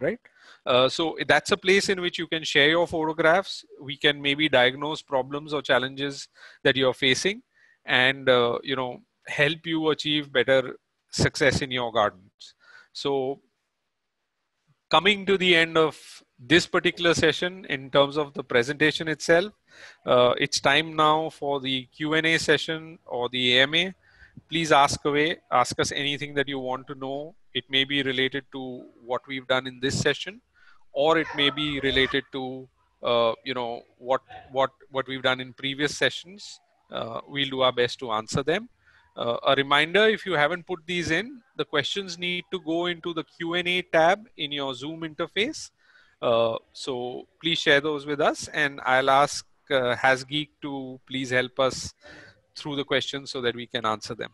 right? Uh, so that's a place in which you can share your photographs. We can maybe diagnose problems or challenges that you're facing and uh, you know help you achieve better success in your gardens. So coming to the end of this particular session in terms of the presentation itself uh, it's time now for the Q&A session or the AMA. Please ask away, ask us anything that you want to know. It may be related to what we've done in this session, or it may be related to uh, you know what what what we've done in previous sessions. Uh, we'll do our best to answer them. Uh, a reminder, if you haven't put these in, the questions need to go into the Q&A tab in your Zoom interface. Uh, so please share those with us and I'll ask uh, HasGeek to please help us through the questions so that we can answer them.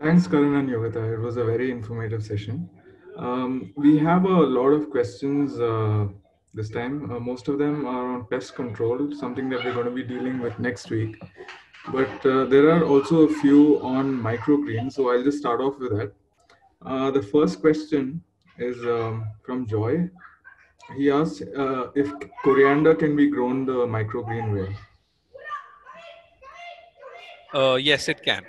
Thanks, Karan and Yogita. It was a very informative session. Um, we have a lot of questions uh, this time. Uh, most of them are on pest control, something that we're going to be dealing with next week. But uh, there are also a few on microgreens, so I'll just start off with that. Uh, the first question is um, from Joy he asked uh, if coriander can be grown the microgreen way. Uh, yes, it can.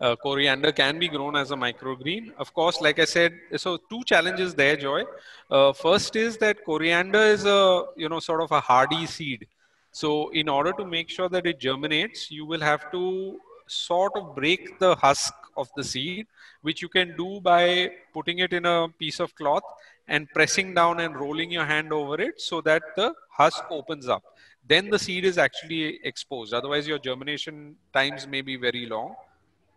Uh, coriander can be grown as a microgreen. Of course, like I said, so two challenges there, Joy. Uh, first is that coriander is a, you know, sort of a hardy seed. So in order to make sure that it germinates, you will have to sort of break the husk of the seed, which you can do by putting it in a piece of cloth and pressing down and rolling your hand over it so that the husk opens up. Then the seed is actually exposed. Otherwise, your germination times may be very long.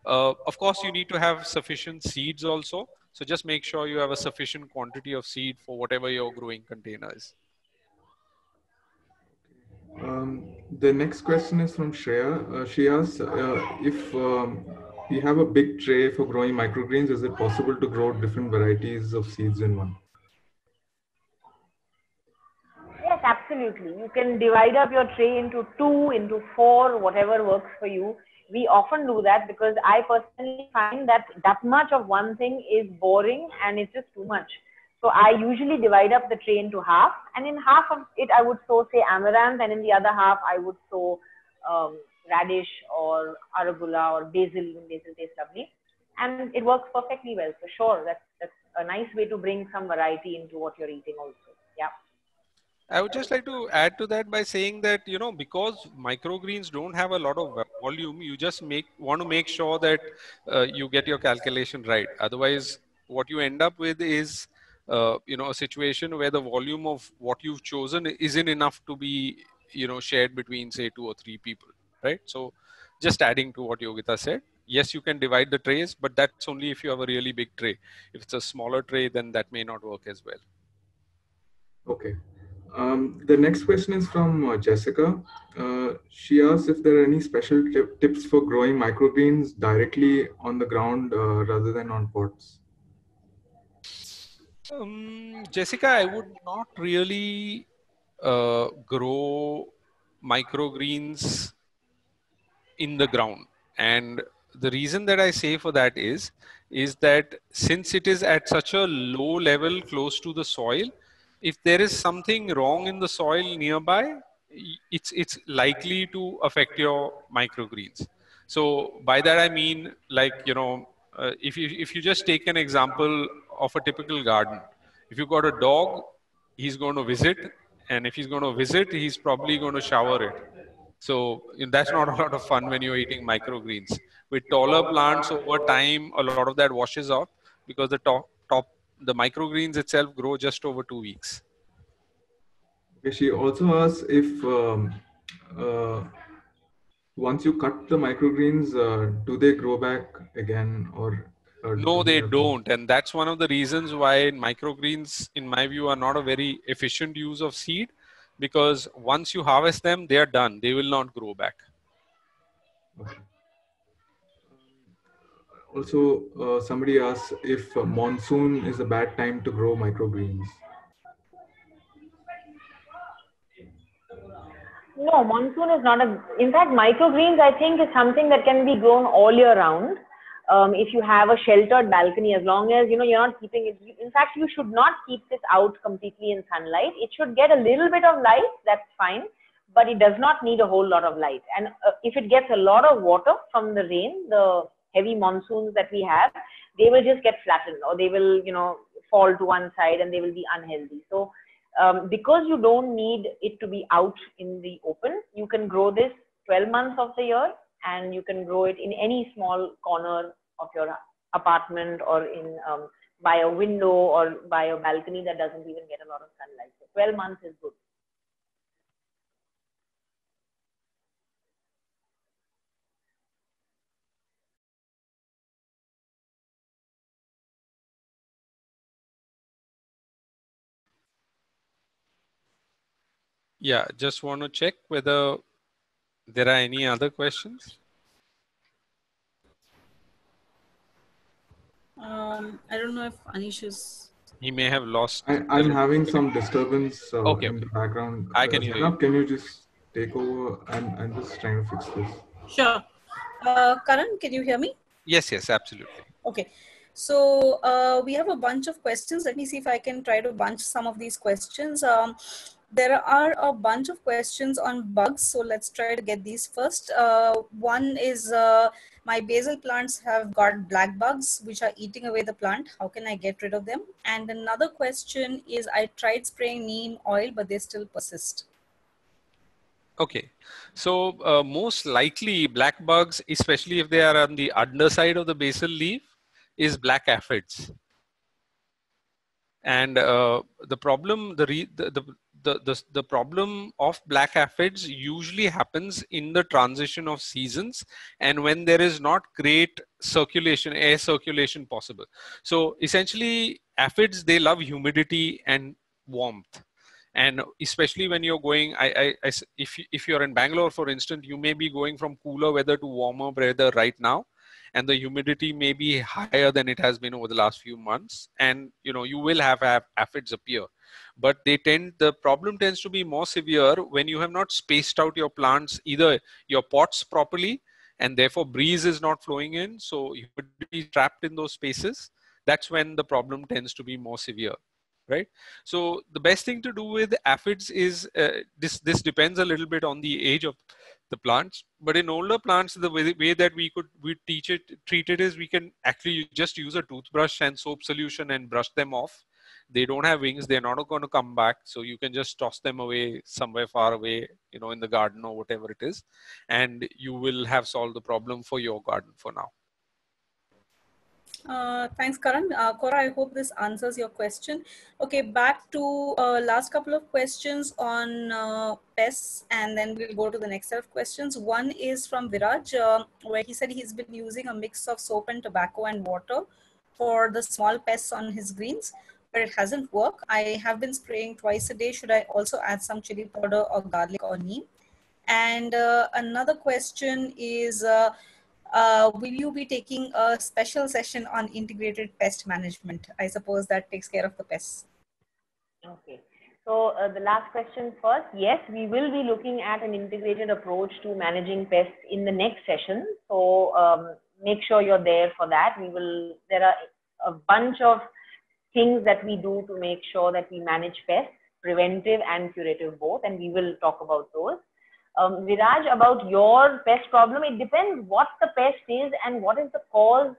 Uh, of course, you need to have sufficient seeds also. So just make sure you have a sufficient quantity of seed for whatever your growing container is. Um, the next question is from Shreya. Uh, she asks uh, if um, we have a big tray for growing microgreens, is it possible to grow different varieties of seeds in one? Yes, absolutely. You can divide up your tray into two, into four, whatever works for you. We often do that because I personally find that that much of one thing is boring and it's just too much. So I usually divide up the tray into half, and in half of it I would sow say amaranth, and in the other half I would sow um, radish or arugula or basil. Basil tastes lovely, and it works perfectly well. So sure, that's that's a nice way to bring some variety into what you're eating also. I would just like to add to that by saying that you know because microgreens don't have a lot of volume, you just make want to make sure that uh, you get your calculation right. Otherwise, what you end up with is uh, you know a situation where the volume of what you've chosen isn't enough to be you know shared between say two or three people, right? So just adding to what Yogita said, yes, you can divide the trays, but that's only if you have a really big tray. If it's a smaller tray, then that may not work as well. Okay. Um, the next question is from uh, Jessica. Uh, she asks if there are any special tips for growing microgreens directly on the ground uh, rather than on pots. Um, Jessica, I would not really uh, grow microgreens in the ground. And the reason that I say for that is, is that since it is at such a low level close to the soil, if there is something wrong in the soil nearby, it's it's likely to affect your microgreens. So by that I mean like you know uh, if you if you just take an example of a typical garden, if you've got a dog, he's going to visit, and if he's going to visit, he's probably going to shower it. So that's not a lot of fun when you're eating microgreens. With taller plants over time, a lot of that washes off because the top, top the microgreens itself grow just over two weeks. Okay, she also asks if um, uh, once you cut the microgreens, uh, do they grow back again or? or No, do they don't. And that's one of the reasons why microgreens, in my view, are not a very efficient use of seed because once you harvest them, they are done. They will not grow back. Okay. Also, uh, somebody asked if monsoon is a bad time to grow microgreens. No, monsoon is not a. In fact, microgreens I think is something that can be grown all year round. Um, if you have a sheltered balcony, as long as you know you're not keeping it. In fact, you should not keep this out completely in sunlight. It should get a little bit of light. That's fine, but it does not need a whole lot of light. And uh, if it gets a lot of water from the rain, the heavy monsoons that we have, they will just get flattened or they will, you know, fall to one side and they will be unhealthy. So um, because you don't need it to be out in the open, you can grow this 12 months of the year and you can grow it in any small corner of your apartment or in um, by a window or by a balcony that doesn't even get a lot of sunlight. So 12 months is good. Yeah, just want to check whether there are any other questions. Um, I don't know if Anish is. He may have lost. I, I'm having some disturbance uh, Okay, in the background. I Uh, can hear Zainab, Can you just take over? I'm, I'm just trying to fix this. Sure. Uh, Karan, can you hear me? Yes, yes, absolutely. Okay. So uh, we have a bunch of questions. Let me see if I can try to bunch some of these questions. Um, there are a bunch of questions on bugs. So let's try to get these first. Uh, one is uh, my basil plants have got black bugs which are eating away the plant. How can I get rid of them? And another question is I tried spraying neem oil, but they still persist. Okay, so uh, most likely black bugs, especially if they are on the underside of the basil leaf, is black aphids. And uh, the problem, the, the, the, the, the, the problem of black aphids usually happens in the transition of seasons and when there is not great circulation, air circulation possible. So essentially aphids, they love humidity and warmth. And especially when you're going I, I, I if, if you're in bangalore for instance you may be going from cooler weather to warmer weather right now. And the humidity may be higher than it has been over the last few months. And you know you will have ap- aphids appear but they tend the problem tends to be more severe when you have not spaced out your plants either your pots properly and therefore breeze is not flowing in so you would be trapped in those spaces. That's when the problem tends to be more severe right? So the best thing to do with aphids is uh, this this depends a little bit on the age of the plants. But in older plants the way, way that we could we teach it treat it is we can actually just use a toothbrush and soap solution and brush them off they don't have wings they're not going to come back so you can just toss them away somewhere far away you know in the garden or whatever it is and you will have solved the problem for your garden for now Uh, thanks, Karan. Uh, Cora, I hope this answers your question. Okay, back to uh, last couple of questions on uh, pests, and then we'll go to the next set of questions. One is from Viraj, uh, where he said he's been using a mix of soap and tobacco and water for the small pests on his greens, but it hasn't worked. I have been spraying twice a day. Should I also add some chili powder or garlic or neem? And uh, another question is, uh, uh, will you be taking a special session on integrated pest management? I suppose that takes care of the pests. Okay. So uh, the last question first. Yes, we will be looking at an integrated approach to managing pests in the next session. So um, make sure you're there for that. We will. There are a bunch of things that we do to make sure that we manage pests, preventive and curative both, and we will talk about those. Um, Viraj, about your pest problem, it depends what the pest is and what is the cause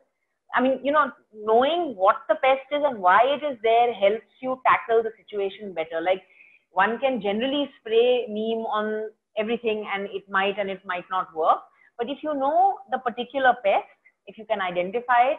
I mean, you know, knowing what the pest is and why it is there helps you tackle the situation better. Like one can generally spray neem on everything and it might and it might not work. But if you know the particular pest, if you can identify it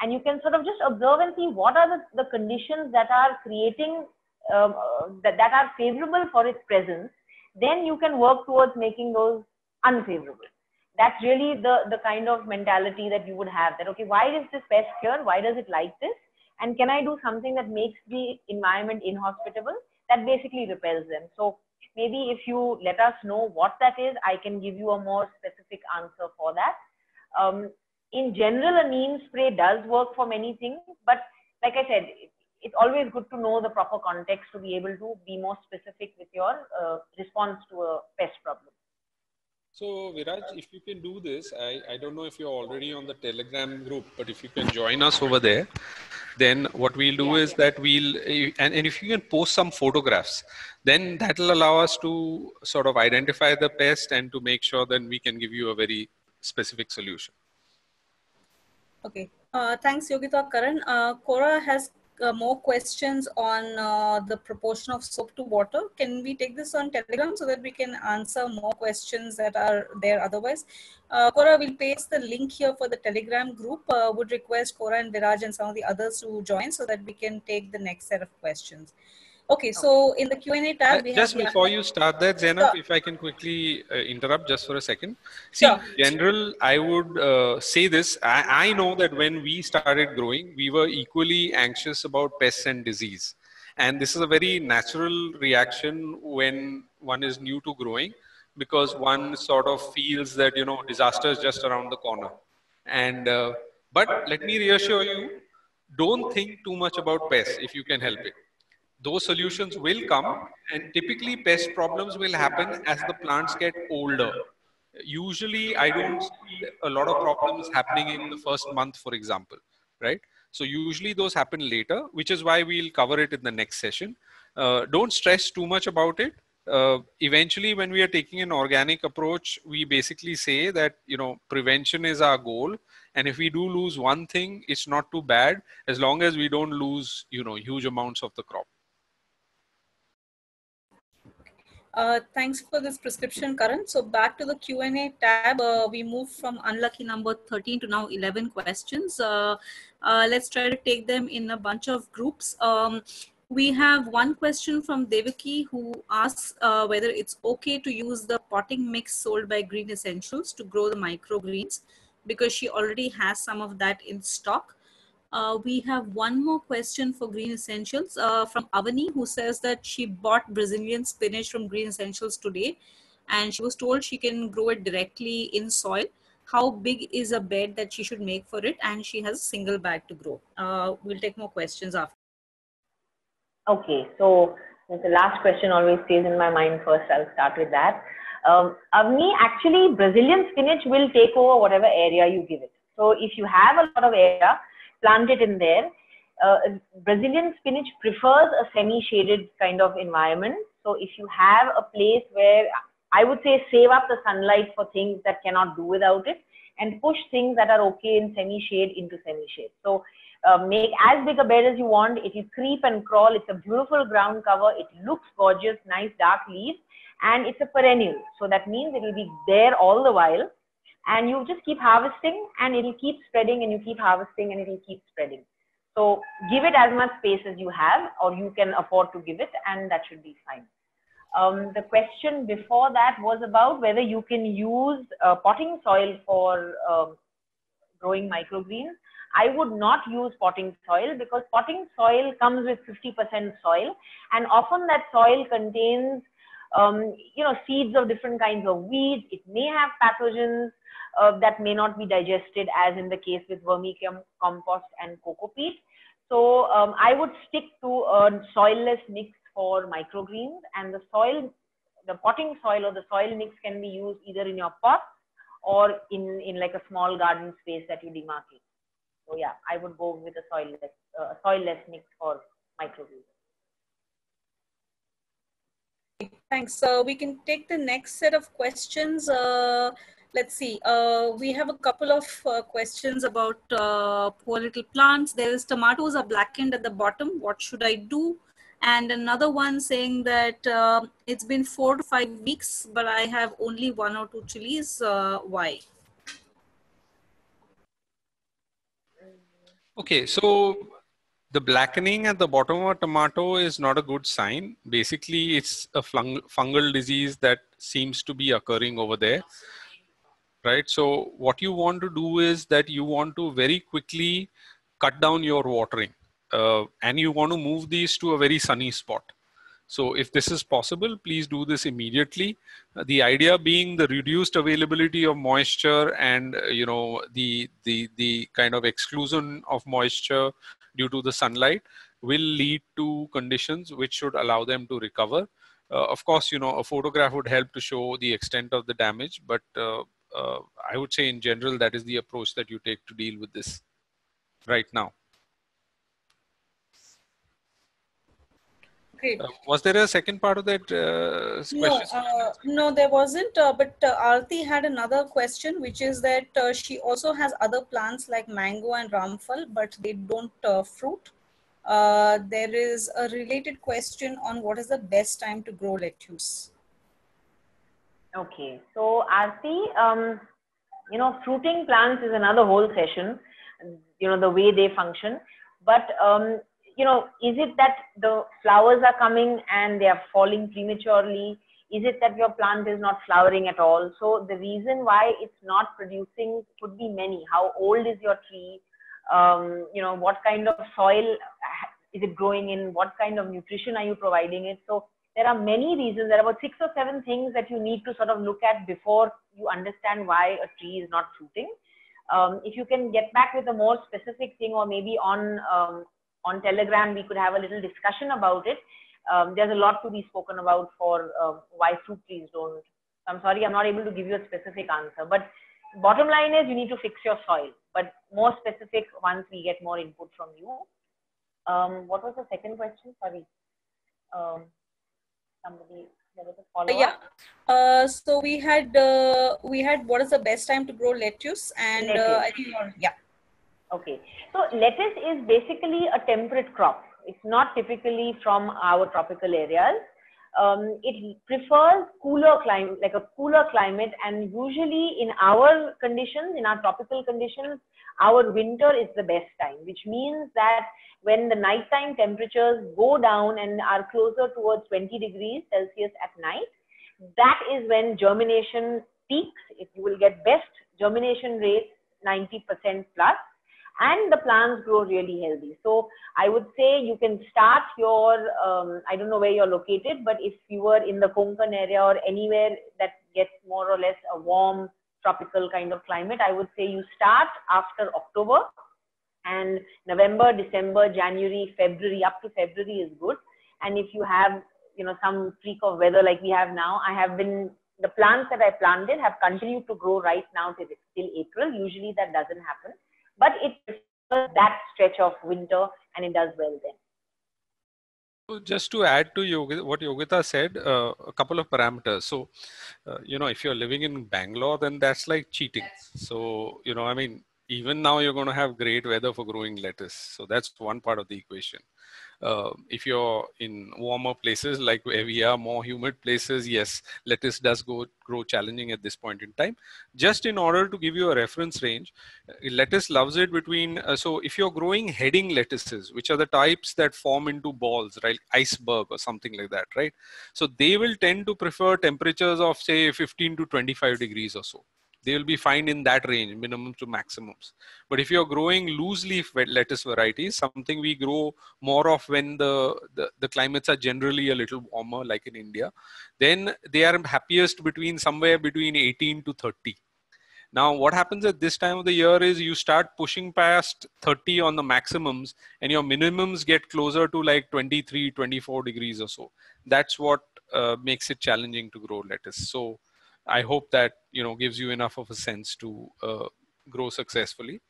and you can sort of just observe and see what are the, the conditions that are creating, um, uh, that, that are favorable for its presence, then you can work towards making those unfavorable. That's really the, the kind of mentality that you would have that, okay, why is this pest here? Why does it like this? And can I do something that makes the environment inhospitable? That basically repels them. So maybe if you let us know what that is, I can give you a more specific answer for that. Um, in general, a neem spray does work for many things, but like I said, it's always good to know the proper context to be able to be more specific with your uh, response to a pest problem. So Viraj, if you can do this, I, I don't know if you're already on the Telegram group, but if you can join us over there, then what we'll do yeah, is yeah. that we'll, and, and if you can post some photographs, then that will allow us to sort of identify the pest and to make sure that we can give you a very specific solution. Okay. Uh, thanks, Yogita. Karan. Uh, Cora has uh, more questions on uh, the proportion of soap to water. Can we take this on Telegram so that we can answer more questions that are there otherwise? Uh, Cora will paste the link here for the Telegram group. Uh, would request Cora and Viraj and some of the others to join so that we can take the next set of questions. Okay, so in the Q&A tab, uh, just before you start that, Zainab, sure. if I can quickly uh, interrupt just for a second. See, sure. general, I would uh, say this. I, I know that when we started growing, we were equally anxious about pests and disease. And this is a very natural reaction when one is new to growing because one sort of feels that, you know, disaster is just around the corner. And, uh, but let me reassure you, don't think too much about pests if you can help it those solutions will come and typically pest problems will happen as the plants get older. Usually i don't see a lot of problems happening in the first month for example right? So usually those happen later which is why we'll cover it in the next session. Uh, don't stress too much about it. Uh, eventually when we are taking an organic approach we basically say that you know prevention is our goal. And if we do lose one thing it's not too bad as long as we don't lose you know huge amounts of the crop uh, thanks for this prescription, Karan. So back to the Q&A tab, uh, we move from unlucky number 13 to now 11 questions. Uh, uh, let's try to take them in a bunch of groups. Um, we have one question from Devaki who asks uh, whether it's okay to use the potting mix sold by Green Essentials to grow the microgreens because she already has some of that in stock. Uh, we have one more question for Green Essentials uh, from Avani, who says that she bought Brazilian spinach from Green Essentials today, and she was told she can grow it directly in soil. How big is a bed that she should make for it? And she has a single bag to grow. Uh, we'll take more questions after. Okay, so the last question always stays in my mind first. I'll start with that. Um, Avni, actually, Brazilian spinach will take over whatever area you give it. So if you have a lot of area, plant it in there. Uh, Brazilian spinach prefers a semi-shaded kind of environment. So if you have a place where I would say save up the sunlight for things that cannot do without it and push things that are okay in semi-shade into semi-shade. So uh, make as big a bed as you want. It will creep and crawl. It's a beautiful ground cover. It looks gorgeous, nice dark leaves, and it's a perennial. So that means it will be there all the while and you just keep harvesting and it'll keep spreading and you keep harvesting and it'll keep spreading. So give it as much space as you have or you can afford to give it and that should be fine. Um, the question before that was about whether you can use uh, potting soil for um, growing microgreens. I would not use potting soil because potting soil comes with 50% soil and often that soil contains um, you know, seeds of different kinds of weeds. It may have pathogens uh, that may not be digested as in the case with vermicompost and coco peat. So um, I would stick to a soilless mix for microgreens and the soil, the potting soil or the soil mix can be used either in your pot or in, in like a small garden space that you demarcate. So yeah, I would go with a soilless, uh, soilless mix for microgreens. Thanks. So we can take the next set of questions. Uh, let's see. Uh, we have a couple of uh, questions about uh, poor little plants. There is tomatoes are blackened at the bottom. What should I do? And another one saying that uh, it's been four to five weeks, but I have only one or two chilies. Uh, why? Okay, so the blackening at the bottom of a tomato is not a good sign. Basically, it's a fungal disease that seems to be occurring over there. Right. So what you want to do is that you want to very quickly cut down your watering uh, and you want to move these to a very sunny spot. So if this is possible, please do this immediately. Uh, the idea being the reduced availability of moisture and uh, you know the the the kind of exclusion of moisture due to the sunlight will lead to conditions which should allow them to recover. Uh, of course, you know a photograph would help to show the extent of the damage, but uh, uh, I would say in general that is the approach that you take to deal with this right now. Uh, was there a second part of that uh, no, uh, no, there wasn't. Uh, but uh, Arti had another question, which is that uh, she also has other plants like mango and ramphal, but they don't fruit. there is a related question on what is the best time to grow lettuce. Okay, so Arti, um, you know, fruiting plants is another whole session. You know the way they function, but um, you know, is it that the flowers are coming and they are falling prematurely? Is it that your plant is not flowering at all? So the reason why it's not producing could be many. How old is your tree? Um, you know, what kind of soil is it growing in? What kind of nutrition are you providing it? So there are many reasons. There are about six or seven things that you need to sort of look at before you understand why a tree is not fruiting. Um, if you can get back with a more specific thing or maybe on um, on Telegram, we could have a little discussion about it. Um, there's a lot to be spoken about for uh, why fruit trees don't. I'm sorry, I'm not able to give you a specific answer. But bottom line is you need to fix your soil. But more specific once we get more input from you. Um, what was the second question? Sorry. Somebody there was a follow -up. Yeah. Uh, so we had uh, we had what is the best time to grow lettuce and uh, lettuce. I think yeah. Okay, so lettuce is basically a temperate crop. It's not typically from our tropical areas. Um, it prefers cooler climate, like a cooler climate, and usually in our conditions, in our tropical conditions, our winter is the best time, which means that when the nighttime temperatures go down and are closer towards 20 degrees Celsius at night, that is when germination peaks. If you will get best germination rates, 90% plus and the plants grow really healthy. So I would say you can start your, um, I don't know where you're located, but if you were in the Konkan area or anywhere that gets more or less a warm tropical kind of climate, I would say you start after October and November, December, January, February, up to February is good. And if you have, you know, some freak of weather like we have now, I have been, the plants that I planted have continued to grow right now till, till April. Usually that doesn't happen but it prefers that stretch of winter and it does well then. So just to add to what Yogita said, uh, a couple of parameters. So, uh, you know, if you're living in Bangalore, then that's like cheating. So, you know, I mean, even now you're going to have great weather for growing lettuce. So that's one part of the equation. Uh, if you're in warmer places like where we are, more humid places, yes, lettuce does go grow challenging at this point in time. Just in order to give you a reference range, uh, lettuce loves it between, uh, so if you're growing heading lettuces, which are the types that form into balls, right, iceberg or something like that, right? So they will tend to prefer temperatures of say 15 to 25 degrees or so they will be fine in that range, minimum to maximums. But if you're growing loose leaf lettuce varieties, something we grow more of when the, the, the climates are generally a little warmer, like in India, then they are happiest between somewhere between 18 to 30. Now, what happens at this time of the year is you start pushing past 30 on the maximums and your minimums get closer to like 23, 24 degrees or so. That's what uh, makes it challenging to grow lettuce. So I hope that you know gives you enough of a sense to uh, grow successfully.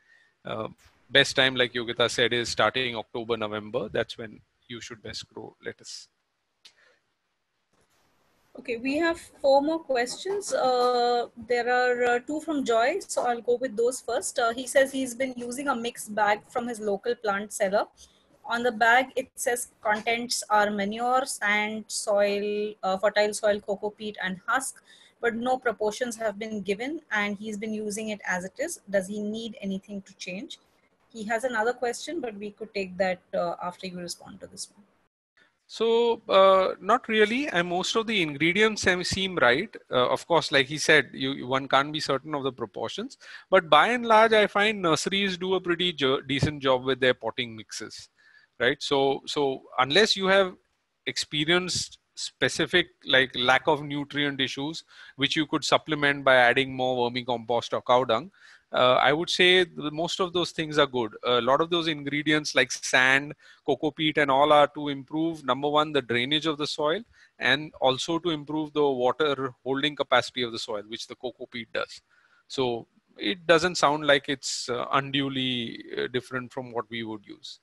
Uh, best time, like Yogita said, is starting October, November. That's when you should best grow lettuce. Okay, we have four more questions. Uh, there are uh, two from Joy, so I'll go with those first. Uh, he says he's been using a mixed bag from his local plant seller. On the bag, it says contents are manure, sand, soil, uh, fertile soil, coco peat, and husk but no proportions have been given and he's been using it as it is. Does he need anything to change? he has another question, but we could take that uh, after you respond to this one. So uh, not really. And most of the ingredients seem right. Uh, of course, like he said, you one can't be certain of the proportions. But by and large, I find nurseries do a pretty jo decent job with their potting mixes, right? So so unless you have experienced specific like lack of nutrient issues, which you could supplement by adding more vermicompost or cow dung, uh, I would say most of those things are good. A lot of those ingredients like sand, coco peat and all are to improve, number one, the drainage of the soil and also to improve the water holding capacity of the soil, which the coco peat does. So it doesn't sound like it's uh, unduly uh, different from what we would use.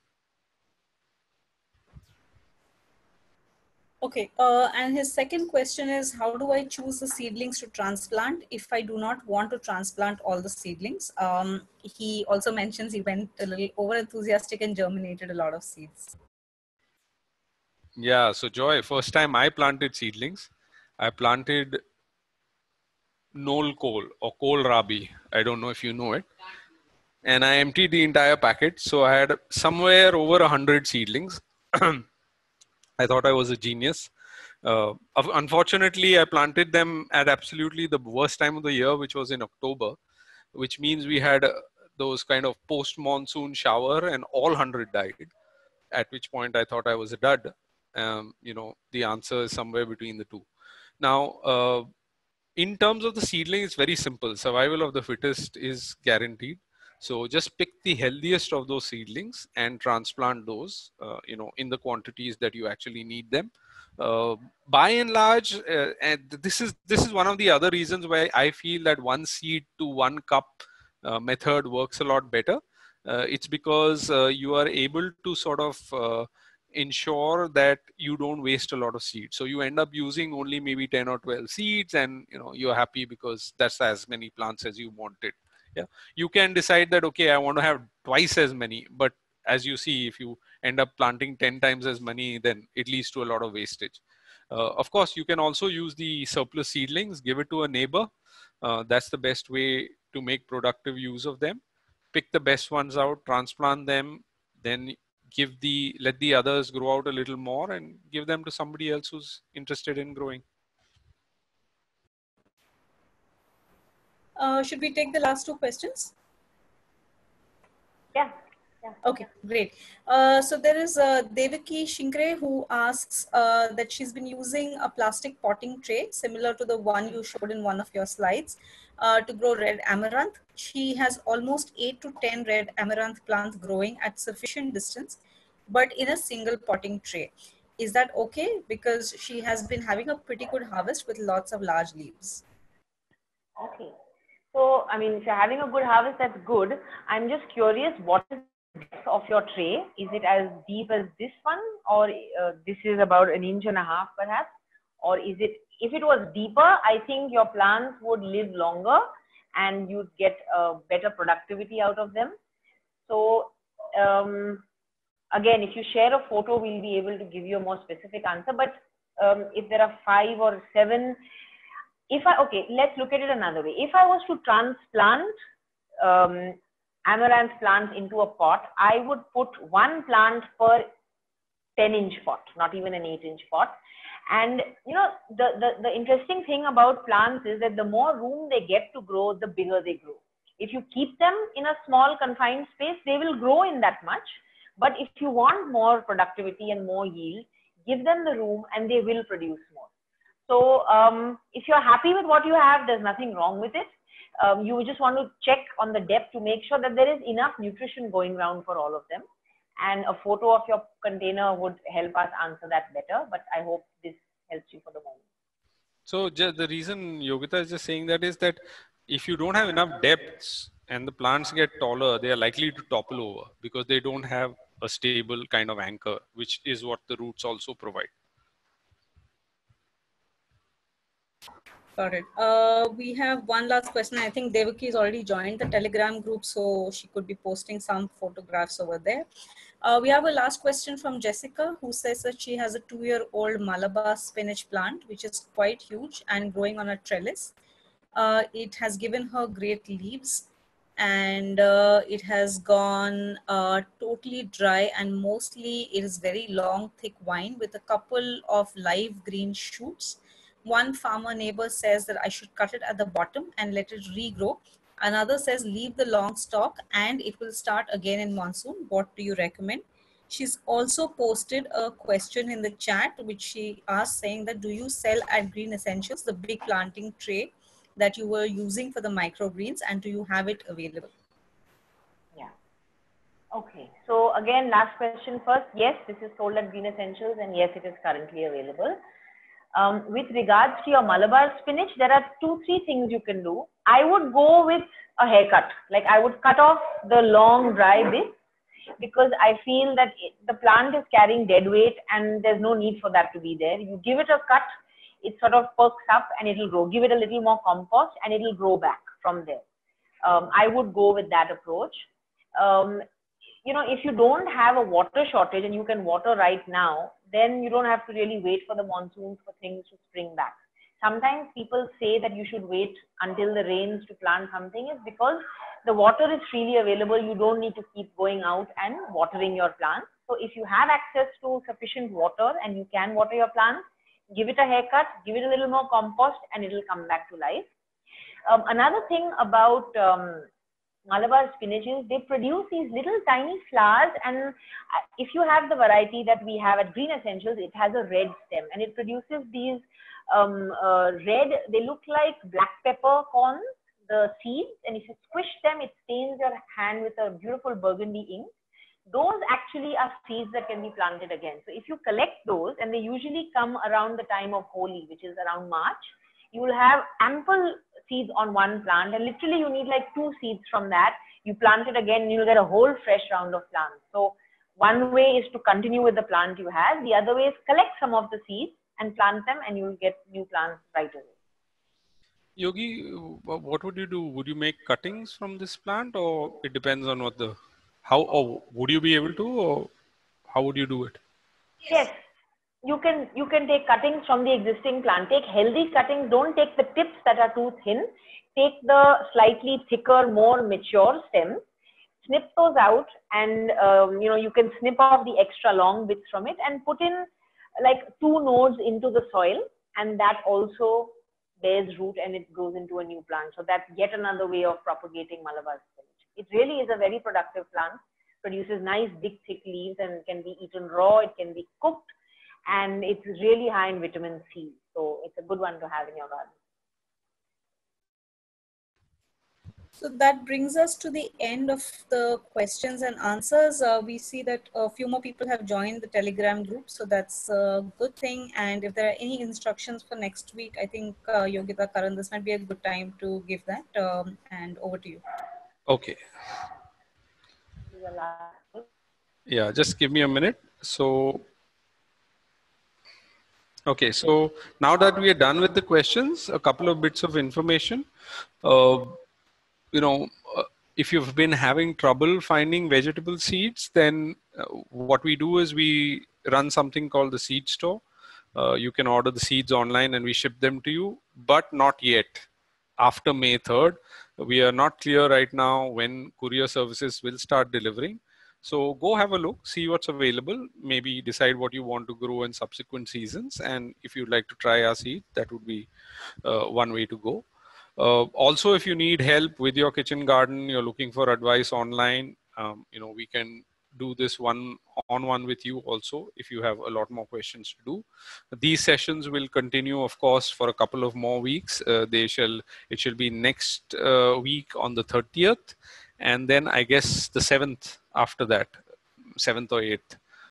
Okay, uh, and his second question is how do I choose the seedlings to transplant if I do not want to transplant all the seedlings? Um, he also mentions he went a little over enthusiastic and germinated a lot of seeds. Yeah, so Joy, first time I planted seedlings, I planted Knol Khol or kohlrabi. I don't know if you know it. And I emptied the entire packet. So I had somewhere over a hundred seedlings. I thought I was a genius. Uh, unfortunately, I planted them at absolutely the worst time of the year, which was in October, which means we had uh, those kind of post monsoon shower and all 100 died. At which point I thought I was a dud. Um, you know, the answer is somewhere between the two. Now, uh, in terms of the seedling, it's very simple. Survival of the fittest is guaranteed. So just pick the healthiest of those seedlings and transplant those, uh, you know, in the quantities that you actually need them. Uh, by and large, uh, and this is this is one of the other reasons why I feel that one seed to one cup uh, method works a lot better. Uh, it's because uh, you are able to sort of ensure that you don't waste a lot of seeds. So you end up using only maybe 10 or 12 seeds and you know you're happy because that's as many plants as you wanted yeah. You can decide that okay i want to have twice as many but as you see if you end up planting 10 times as many then it leads to a lot of wastage. Uh, of course you can also use the surplus seedlings give it to a neighbor. Uh, that's the best way to make productive use of them. Pick the best ones out transplant them then give the let the others grow out a little more and give them to somebody else who's interested in growing Uh, should we take the last two questions? Yeah. Yeah. Okay, great. Uh, so there is uh, Devaki Shinkre who asks uh, that she's been using a plastic potting tray similar to the one you showed in one of your slides uh, to grow red amaranth. She has almost 8 to 10 red amaranth plants growing at sufficient distance, but in a single potting tray. Is that okay? Because she has been having a pretty good harvest with lots of large leaves. Okay. So, I mean, if you're having a good harvest, that's good. I'm just curious, what is the depth of your tray? Is it as deep as this one, or uh, this is about an inch and a half, perhaps? Or is it, if it was deeper, I think your plants would live longer and you'd get a better productivity out of them. So, um, again, if you share a photo, we'll be able to give you a more specific answer. But um, if there are five or seven, if I, okay, let's look at it another way. If I was to transplant um, amaranth plants into a pot, I would put one plant per 10 inch pot, not even an 8 inch pot. And you know, the, the, the interesting thing about plants is that the more room they get to grow, the bigger they grow. If you keep them in a small confined space, they will grow in that much. But if you want more productivity and more yield, give them the room and they will produce more. So um, if you're happy with what you have, there's nothing wrong with it. Um, you just want to check on the depth to make sure that there is enough nutrition going around for all of them. And a photo of your container would help us answer that better. But I hope this helps you for the moment. So the reason Yogita is just saying that is that if you don't have enough depths and the plants get taller, they are likely to topple over because they don't have a stable kind of anchor, which is what the roots also provide. Got it. Uh, we have one last question. I think Devaki has already joined the Telegram group, so she could be posting some photographs over there. Uh, we have a last question from Jessica, who says that she has a two-year-old Malabar spinach plant, which is quite huge and growing on a trellis. Uh, it has given her great leaves. and uh, it has gone uh, totally dry and mostly it is very long thick vine with a couple of live green shoots one farmer neighbor says that i should cut it at the bottom and let it regrow another says leave the long stalk and it will start again in monsoon what do you recommend she's also posted a question in the chat which she asked saying that do you sell at green essentials the big planting tray that you were using for the microgreens and do you have it available? Yeah. Okay. So again, last question first. Yes, this is sold at Green Essentials and yes, it is currently available. Um, with regards to your Malabar spinach, there are two, three things you can do. I would go with a haircut. Like I would cut off the long dry bits because I feel that it, the plant is carrying dead weight and there's no need for that to be there. You give it a cut it sort of perks up and it'll grow. Give it a little more compost and it'll grow back from there. Um, I would go with that approach. Um, you know, if you don't have a water shortage and you can water right now, then you don't have to really wait for the monsoons for things to spring back. Sometimes people say that you should wait until the rains to plant something is because the water is freely available. You don't need to keep going out and watering your plants. So if you have access to sufficient water and you can water your plants, give it a haircut, give it a little more compost, and it'll come back to life. Um, another thing about um, Malabar spinach is they produce these little tiny flowers, and uh, if you have the variety that we have at Green Essentials, it has a red stem, and it produces these um, uh, red. They look like black pepper corns, the seeds, and if you squish them, it stains your hand with a beautiful burgundy ink those actually are seeds that can be planted again. So if you collect those, and they usually come around the time of Holi, which is around March, you will have ample seeds on one plant, and literally you need like two seeds from that. You plant it again, and you'll get a whole fresh round of plants. So one way is to continue with the plant you have. The other way is collect some of the seeds and plant them, and you'll get new plants right away. Yogi, what would you do? Would you make cuttings from this plant, or it depends on what the how or would you be able to or how would you do it yes you can you can take cuttings from the existing plant. Take healthy cuttings. Don't take the tips that are too thin. Take the slightly thicker more mature stems. Snip those out and um, you know you can snip off the extra long bits from it and put in like two nodes into the soil and that also bears root and it grows into a new plant. So that's yet another way of propagating malabar spinach. it really is a very productive plant, produces nice big thick leaves and can be eaten raw, it can be cooked, and it's really high in vitamin C. So it's a good one to have in your garden. So that brings us to the end of the questions and answers. Uh, we see that a few more people have joined the Telegram group, so that's a good thing. And if there are any instructions for next week, I think uh, Yogita Karan, this might be a good time to give that. Um, and over to you. Okay. Yeah, just give me a minute. So, okay, so now that we are done with the questions, a couple of bits of information. Uh, you know, uh, if you've been having trouble finding vegetable seeds, then uh, what we do is we run something called the seed store. Uh, you can order the seeds online and we ship them to you, but not yet after May 3rd we are not clear right now when courier services will start delivering. So go have a look, see what's available, maybe decide what you want to grow in subsequent seasons. And if you'd like to try our seed, that would be uh, one way to go. Uh, also, if you need help with your kitchen garden, you're looking for advice online, um, you know, we can do this one on one with you also if you have a lot more questions to do these sessions will continue of course for a couple of more weeks uh, they shall it shall be next uh, week on the 30th and then i guess the 7th after that 7th or 8th